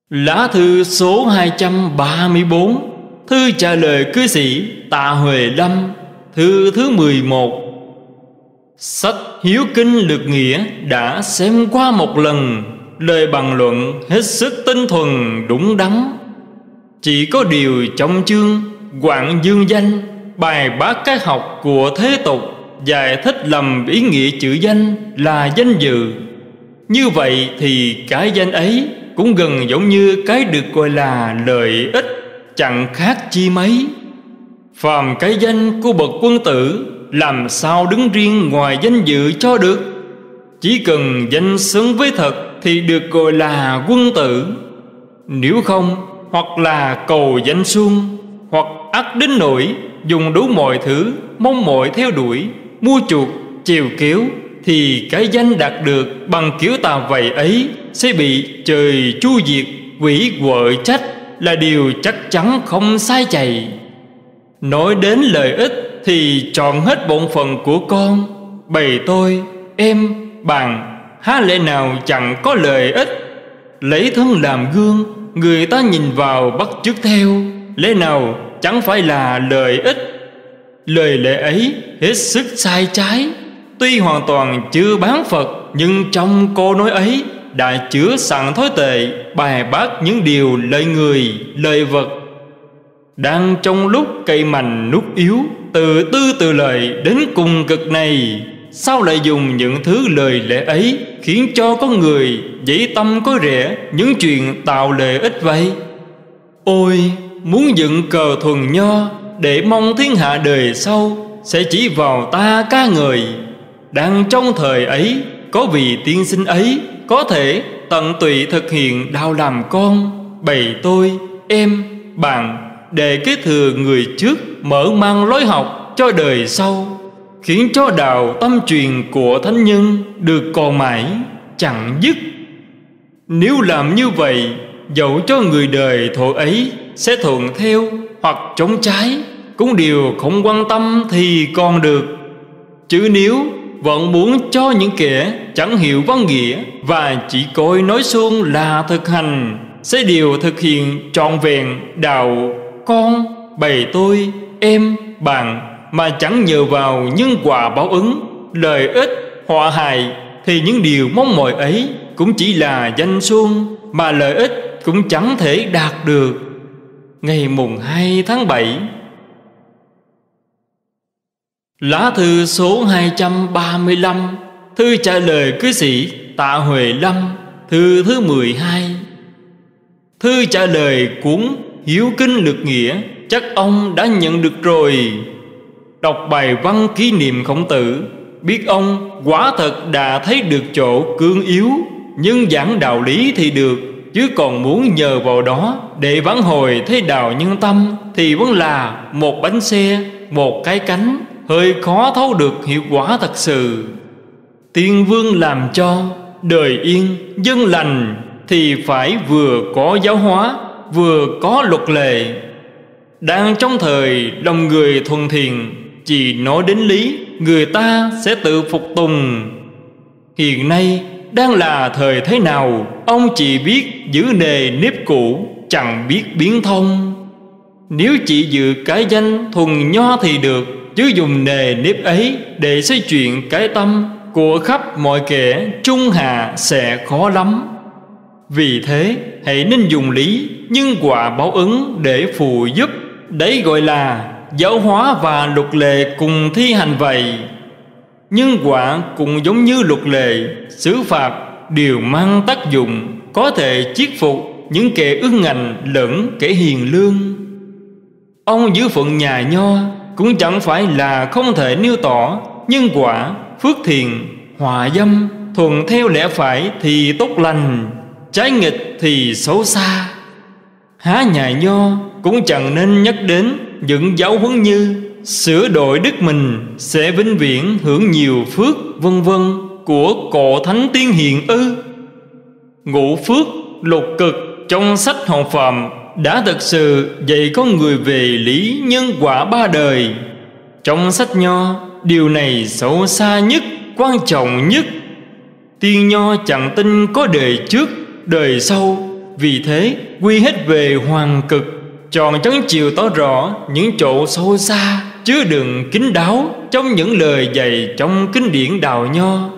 Lá thư số 234 Thư trả lời cư sĩ Tạ Huệ Lâm, Thư thứ 11 Sách Hiếu Kinh lược Nghĩa đã xem qua một lần. Lời bằng luận hết sức tinh thuần, đúng đắn. Chỉ có điều trong chương Quảng Dương Danh, Bài bác cái học của thế tục Giải thích lầm ý nghĩa chữ danh là danh dự. Như vậy thì cái danh ấy Cũng gần giống như cái được gọi là lợi ích, Chẳng khác chi mấy. Phàm cái danh của bậc quân tử làm sao đứng riêng ngoài danh dự cho được? Chỉ cần danh xứng với thật Thì được gọi là quân tử. Nếu không Hoặc là cầu danh xuân Hoặc ắt đến nỗi Dùng đủ mọi thứ Mong mọi theo đuổi Mua chuộc, chiều kéo Thì cái danh đạt được bằng kiểu tà vậy ấy Sẽ bị trời chu diệt Quỷ quợ trách Là điều chắc chắn không sai chạy Nói đến lợi ích thì chọn hết bổn phận của con Bày tôi, em, bạn. Há lẽ nào chẳng có lợi ích? Lấy thân làm gương Người ta nhìn vào bắt chước theo. Lẽ nào chẳng phải là lợi ích? Lời lẽ ấy hết sức sai trái. Tuy hoàn toàn chưa bán Phật Nhưng trong cô nói ấy Đã chứa sẵn thói tệ Bài bác những điều lợi người, lợi vật. Đang trong lúc cây mành nút yếu từ tư từ lời đến cùng cực này. Sao lại dùng những thứ lời lẽ ấy Khiến cho có người dễ tâm có rẻ Những chuyện tạo lợi ích vậy? Ôi muốn dựng cờ thuần nho Để mong thiên hạ đời sau Sẽ chỉ vào ta ca người Đang trong thời ấy Có vị tiên sinh ấy Có thể tận tụy thực hiện đạo làm con. Bày tôi, em, bạn để kế thừa người trước mở mang lối học cho đời sau, khiến cho đạo tâm truyền của thánh nhân được còn mãi chẳng dứt. Nếu làm như vậy, dẫu cho người đời thổ ấy sẽ thuận theo hoặc chống trái, cũng đều không quan tâm thì còn được. Chứ nếu vẫn muốn cho những kẻ chẳng hiểu văn nghĩa và chỉ coi nói suông là thực hành, sẽ đều thực hiện trọn vẹn đạo con, bầy tôi, em, bạn Mà chẳng nhờ vào nhân quả báo ứng Lợi ích, họa hại Thì những điều mong mỏi ấy Cũng chỉ là danh xuông Mà lợi ích cũng chẳng thể đạt được. Ngày mùng 2 tháng 7 Lá thư số 235 Thư trả lời cư sĩ Tạ Huệ Lâm Thư thứ 12 Thư trả lời cuốn hiếu kinh lực nghĩa, chắc ông đã nhận được rồi. Đọc bài văn kỷ niệm khổng tử, biết ông quả thật đã thấy được chỗ cương yếu, nhưng giảng đạo lý thì được, chứ còn muốn nhờ vào đó để vãn hồi thấy đạo nhân tâm thì vẫn là một bánh xe, một cái cánh, hơi khó thấu được hiệu quả thật sự. Tiên vương làm cho, đời yên, dân lành, thì phải vừa có giáo hóa vừa có luật lệ. Đang trong thời lòng người thuần thiền chỉ nói đến lý, người ta sẽ tự phục tùng. Hiện nay đang là thời thế nào, ông chỉ biết giữ nề nếp cũ, chẳng biết biến thông. Nếu chỉ giữ cái danh thuần nho thì được, chứ dùng nề nếp ấy để xây chuyện cái tâm của khắp mọi kẻ, trung hạ sẽ khó lắm vì thế hãy nên dùng lý nhân quả báo ứng để phù giúp. Đấy gọi là giáo hóa và luật lệ cùng thi hành vậy. Nhân quả cũng giống như luật lệ xử phạt đều mang tác dụng Có thể chiết phục những kẻ ưng ngành lẫn kẻ hiền lương. Ông giữ phận nhà nho Cũng chẳng phải là không thể nêu tỏ Nhân quả, phước thiền, hòa dâm Thuận theo lẽ phải thì tốt lành. Trái nghịch thì xấu xa. Há nhà nho cũng chẳng nên nhắc đến Những giáo huấn như Sửa đổi đức mình sẽ vĩnh viễn hưởng nhiều phước, vân vân, Của cổ thánh tiên hiền ư. Ngũ phước, lục cực trong sách hồng phạm đã thực sự dạy con người về lý nhân quả ba đời. Trong sách nho, điều này xấu xa nhất, quan trọng nhất. Tiên nho chẳng tin có đời trước đời sau vì thế quy hết về hoàng cực chọn chấn chiều tỏ rõ những chỗ sâu xa chứ đừng kín đáo trong những lời dạy trong kinh điển đào nho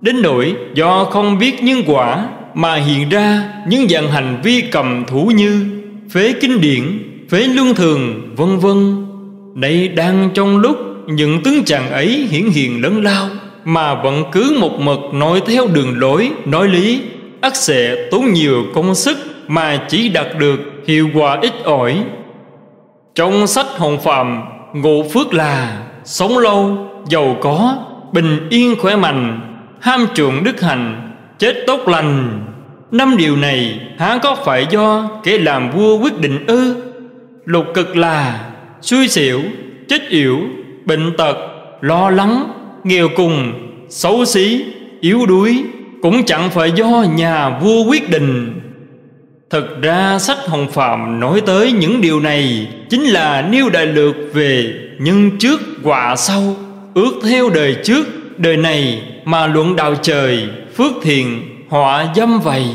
đến nỗi do không biết nhân quả mà hiện ra những dạng hành vi cầm thủ như phế kinh điển, phế luân thường, vân vân. nay đang trong lúc những tướng chàng ấy hiển hiện lớn lao mà vẫn cứ một mực nói theo đường lối, nói lý, ắt sẽ tốn nhiều công sức mà chỉ đạt được hiệu quả ít ỏi. Trong sách Hồng Phạm, ngộ phước là sống lâu, giàu có, bình yên khỏe mạnh, ham chuộng đức hạnh, chết tốt lành năm điều này há có phải do kẻ làm vua quyết định ư lục cực là xui xỉu chết yểu bệnh tật lo lắng nghèo cùng xấu xí yếu đuối cũng chẳng phải do nhà vua quyết định. Thật ra sách Hồng Phạm nói tới những điều này Chính là nêu đại lược về nhân trước quả sau Ước theo đời trước, đời này mà luận đạo trời phước thiện họa dâm vậy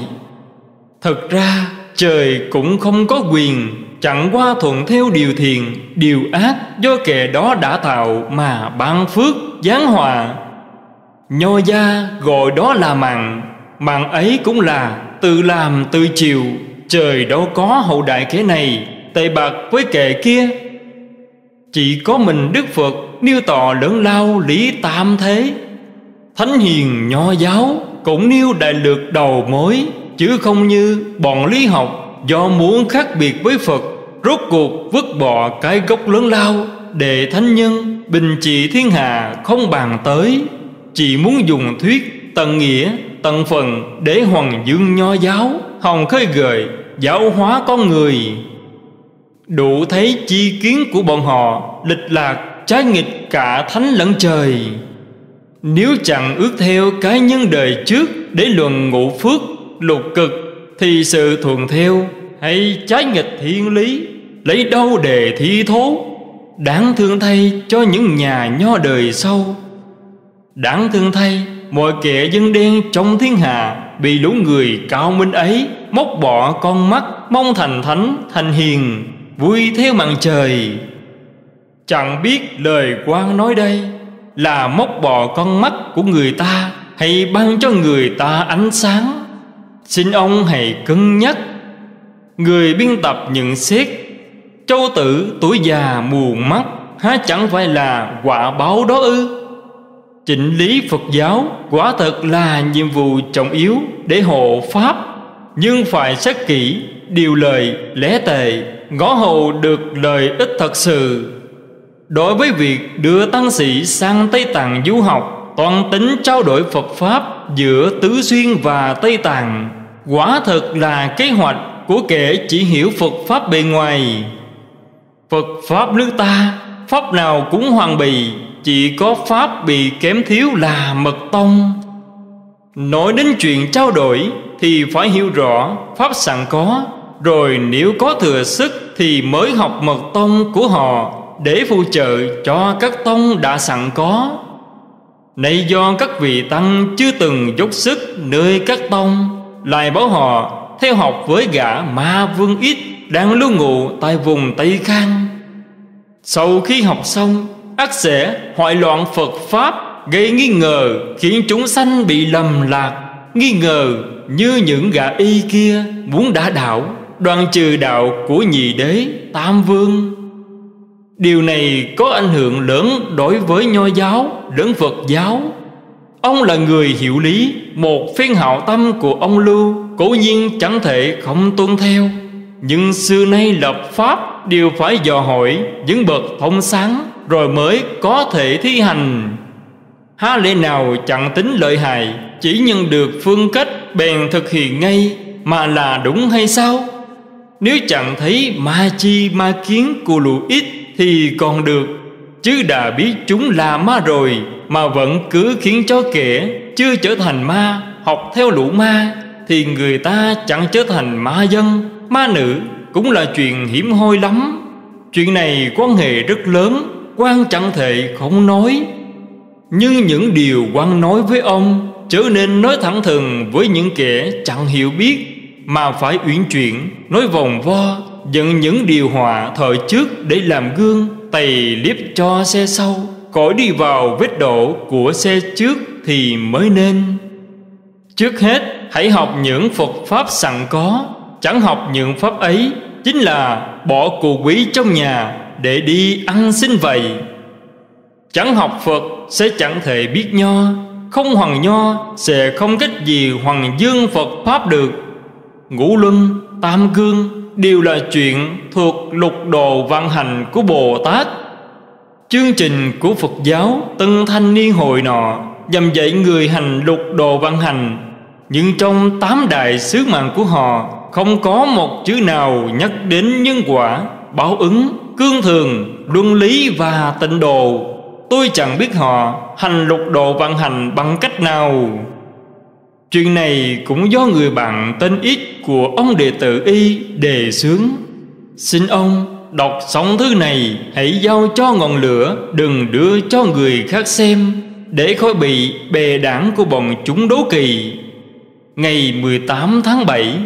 thật ra trời cũng không có quyền chẳng qua thuận theo điều thiện điều ác do kẻ đó đã tạo mà ban phước giáng hòa nho gia gọi đó là mặn mặn ấy cũng là tự làm tự chịu trời đâu có hậu đại kẻ này, tệ bạc với kẻ kia. Chỉ có mình đức phật nêu tỏ lớn lao lý tam thế. Thánh hiền nho giáo cũng nêu đại lược đầu mối, chứ không như bọn lý học do muốn khác biệt với Phật, rốt cuộc vứt bỏ cái gốc lớn lao để thánh nhân bình trị thiên hạ không bàn tới chỉ muốn dùng thuyết tận nghĩa, tận phần để hoàng dương nho giáo. Hồng khơi gợi giáo hóa con người. Đủ thấy chi kiến của bọn họ, lịch lạc, trái nghịch cả thánh lẫn trời. Nếu chẳng ước theo cái nhân đời trước Để luận ngũ phước, lục cực, Thì sự thuận theo hay trái nghịch thiên lý, Lấy đâu để thi thố? Đáng thương thay cho những nhà nho đời sau. Đáng thương thay, mọi kẻ dân đen trong thiên hạ Bị lũ người cao minh ấy Móc bỏ con mắt Mong thành thánh, thành hiền, Vui theo màn trời. Chẳng biết lời quan nói đây là móc bỏ con mắt của người ta hay ban cho người ta ánh sáng. Xin ông hãy cân nhắc. Người biên tập nhận xét, châu tử tuổi già mù mắt, há chẳng phải là quả báo đó ư? Chỉnh lý phật giáo quả thật là nhiệm vụ trọng yếu để hộ pháp, nhưng phải xét kỹ điều lời lẽ tề, ngõ hầu được lời ích thật sự. Đối với việc đưa tăng sĩ sang Tây Tạng du học, Toàn tính trao đổi Phật Pháp giữa Tứ Xuyên và Tây Tạng, Quả thật là kế hoạch của kẻ chỉ hiểu Phật Pháp bề ngoài. Phật Pháp nước ta, Pháp nào cũng hoàn bì chỉ có Pháp bị kém thiếu là mật tông. Nói đến chuyện trao đổi Thì phải hiểu rõ Pháp sẵn có. Rồi nếu có thừa sức Thì mới học mật tông của họ để phụ trợ cho các tông đã sẵn có. Này do các vị tăng chưa từng dốc sức nơi các tông, Lại bảo họ theo học với gã ma vương ít Đang lưu ngụ tại vùng Tây Khang. Sau khi học xong ác sẽ hoại loạn Phật Pháp, Gây nghi ngờ, khiến chúng sanh bị lầm lạc. Nghi ngờ như những gã y kia muốn đả đạo Đoàn trừ đạo của nhị đế, Tam Vương. Điều này có ảnh hưởng lớn đối với nho giáo lẫn Phật giáo. Ông là người hiểu lý, Một phiên hạo tâm của ông Lưu Cố nhiên chẳng thể không tuân theo. Nhưng xưa nay lập pháp đều phải dò hỏi những bậc thông sáng rồi mới có thể thi hành. Há lẽ nào chẳng tính lợi hại, chỉ nhận được phương cách bèn thực hiện ngay mà là đúng hay sao? Nếu chẳng thấy ma chi ma kiến của lũ ít thì còn được, chứ đã biết chúng là ma rồi mà vẫn cứ khiến cho kẻ chưa trở thành ma học theo lũ ma thì người ta chẳng trở thành ma dân, ma nữ cũng là chuyện hiểm hoi lắm. Chuyện này quan hệ rất lớn quan chẳng thể không nói. Nhưng những điều quan nói với ông trở nên nói thẳng thừng với những kẻ chẳng hiểu biết, mà phải uyển chuyển, nói vòng vo, dẫn những điều hòa thời trước để làm gương, tày liếp cho xe sau. Khỏi đi vào vết độ của xe trước thì mới nên. Trước hết, hãy học những phật pháp sẵn có. Chẳng học những pháp ấy, chính là bỏ cụ quý trong nhà để đi ăn xin vậy. Chẳng học phật sẽ chẳng thể biết nho, không hoàng nho sẽ không cách gì hoàng dương phật pháp được. Ngũ luân, tam cương đều là chuyện thuộc lục đồ văn hành của bồ tát. Chương trình của phật giáo tân thanh niên hội nọ nhằm dạy người hành lục đồ văn hành. Nhưng trong tám đại sứ mạng của họ, không có một chữ nào nhắc đến nhân quả, báo ứng cương thường, luân lý và tịnh độ. Tôi chẳng biết họ hành lục độ vận hành bằng cách nào. Chuyện này cũng do người bạn tên ít của ông đệ tử y đề xướng. Xin ông đọc xong thứ này, hãy giao cho ngọn lửa, đừng đưa cho người khác xem, để khỏi bị bè đảng của bọn chúng đố kỳ ngày 18 tháng 7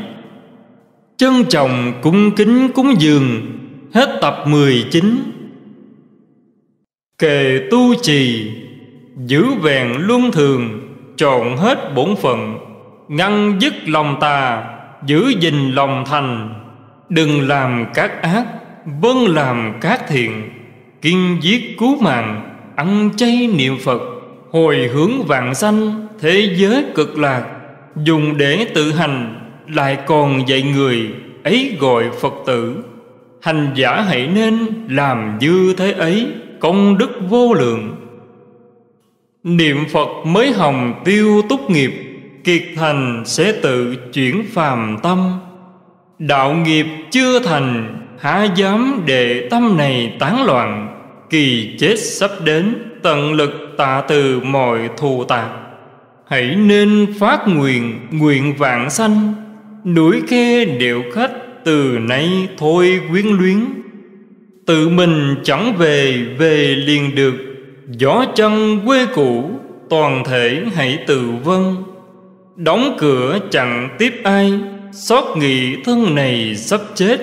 Chân trọng cung kính cúng dường Hết tập 19 Kề tu trì, Giữ vẹn luân thường, Trọn hết bổn phận, Ngăn dứt lòng tà, Giữ gìn lòng thành. Đừng làm các ác Vâng làm các thiện, Kiên giết cứu mạng, Ăn chay niệm Phật, Hồi hướng vạn sanh Thế giới cực lạc. Dùng để tự hành, Lại còn dạy người Ấy gọi Phật tử. Hành giả hãy nên làm như thế ấy, Công đức vô lượng. Niệm Phật mới hồng tiêu túc nghiệp, Kiệt thành sẽ tự chuyển phàm tâm. Đạo nghiệp chưa thành, Há dám để tâm này tán loạn, Kỳ chết sắp đến, Tận lực tạ từ mọi thù tạc. Hãy nên phát nguyện Nguyện vạn sanh, Núi khe điệu khách từ nay thôi quyến luyến. Tự mình chẳng về Về liền được. Gió chân quê cũ, Toàn thể hãy tự vân Đóng cửa chẳng tiếp ai, Xót nghị thân này sắp chết.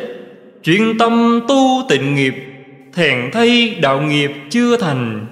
Chuyên tâm tu tịnh nghiệp, Thèn thay đạo nghiệp chưa thành.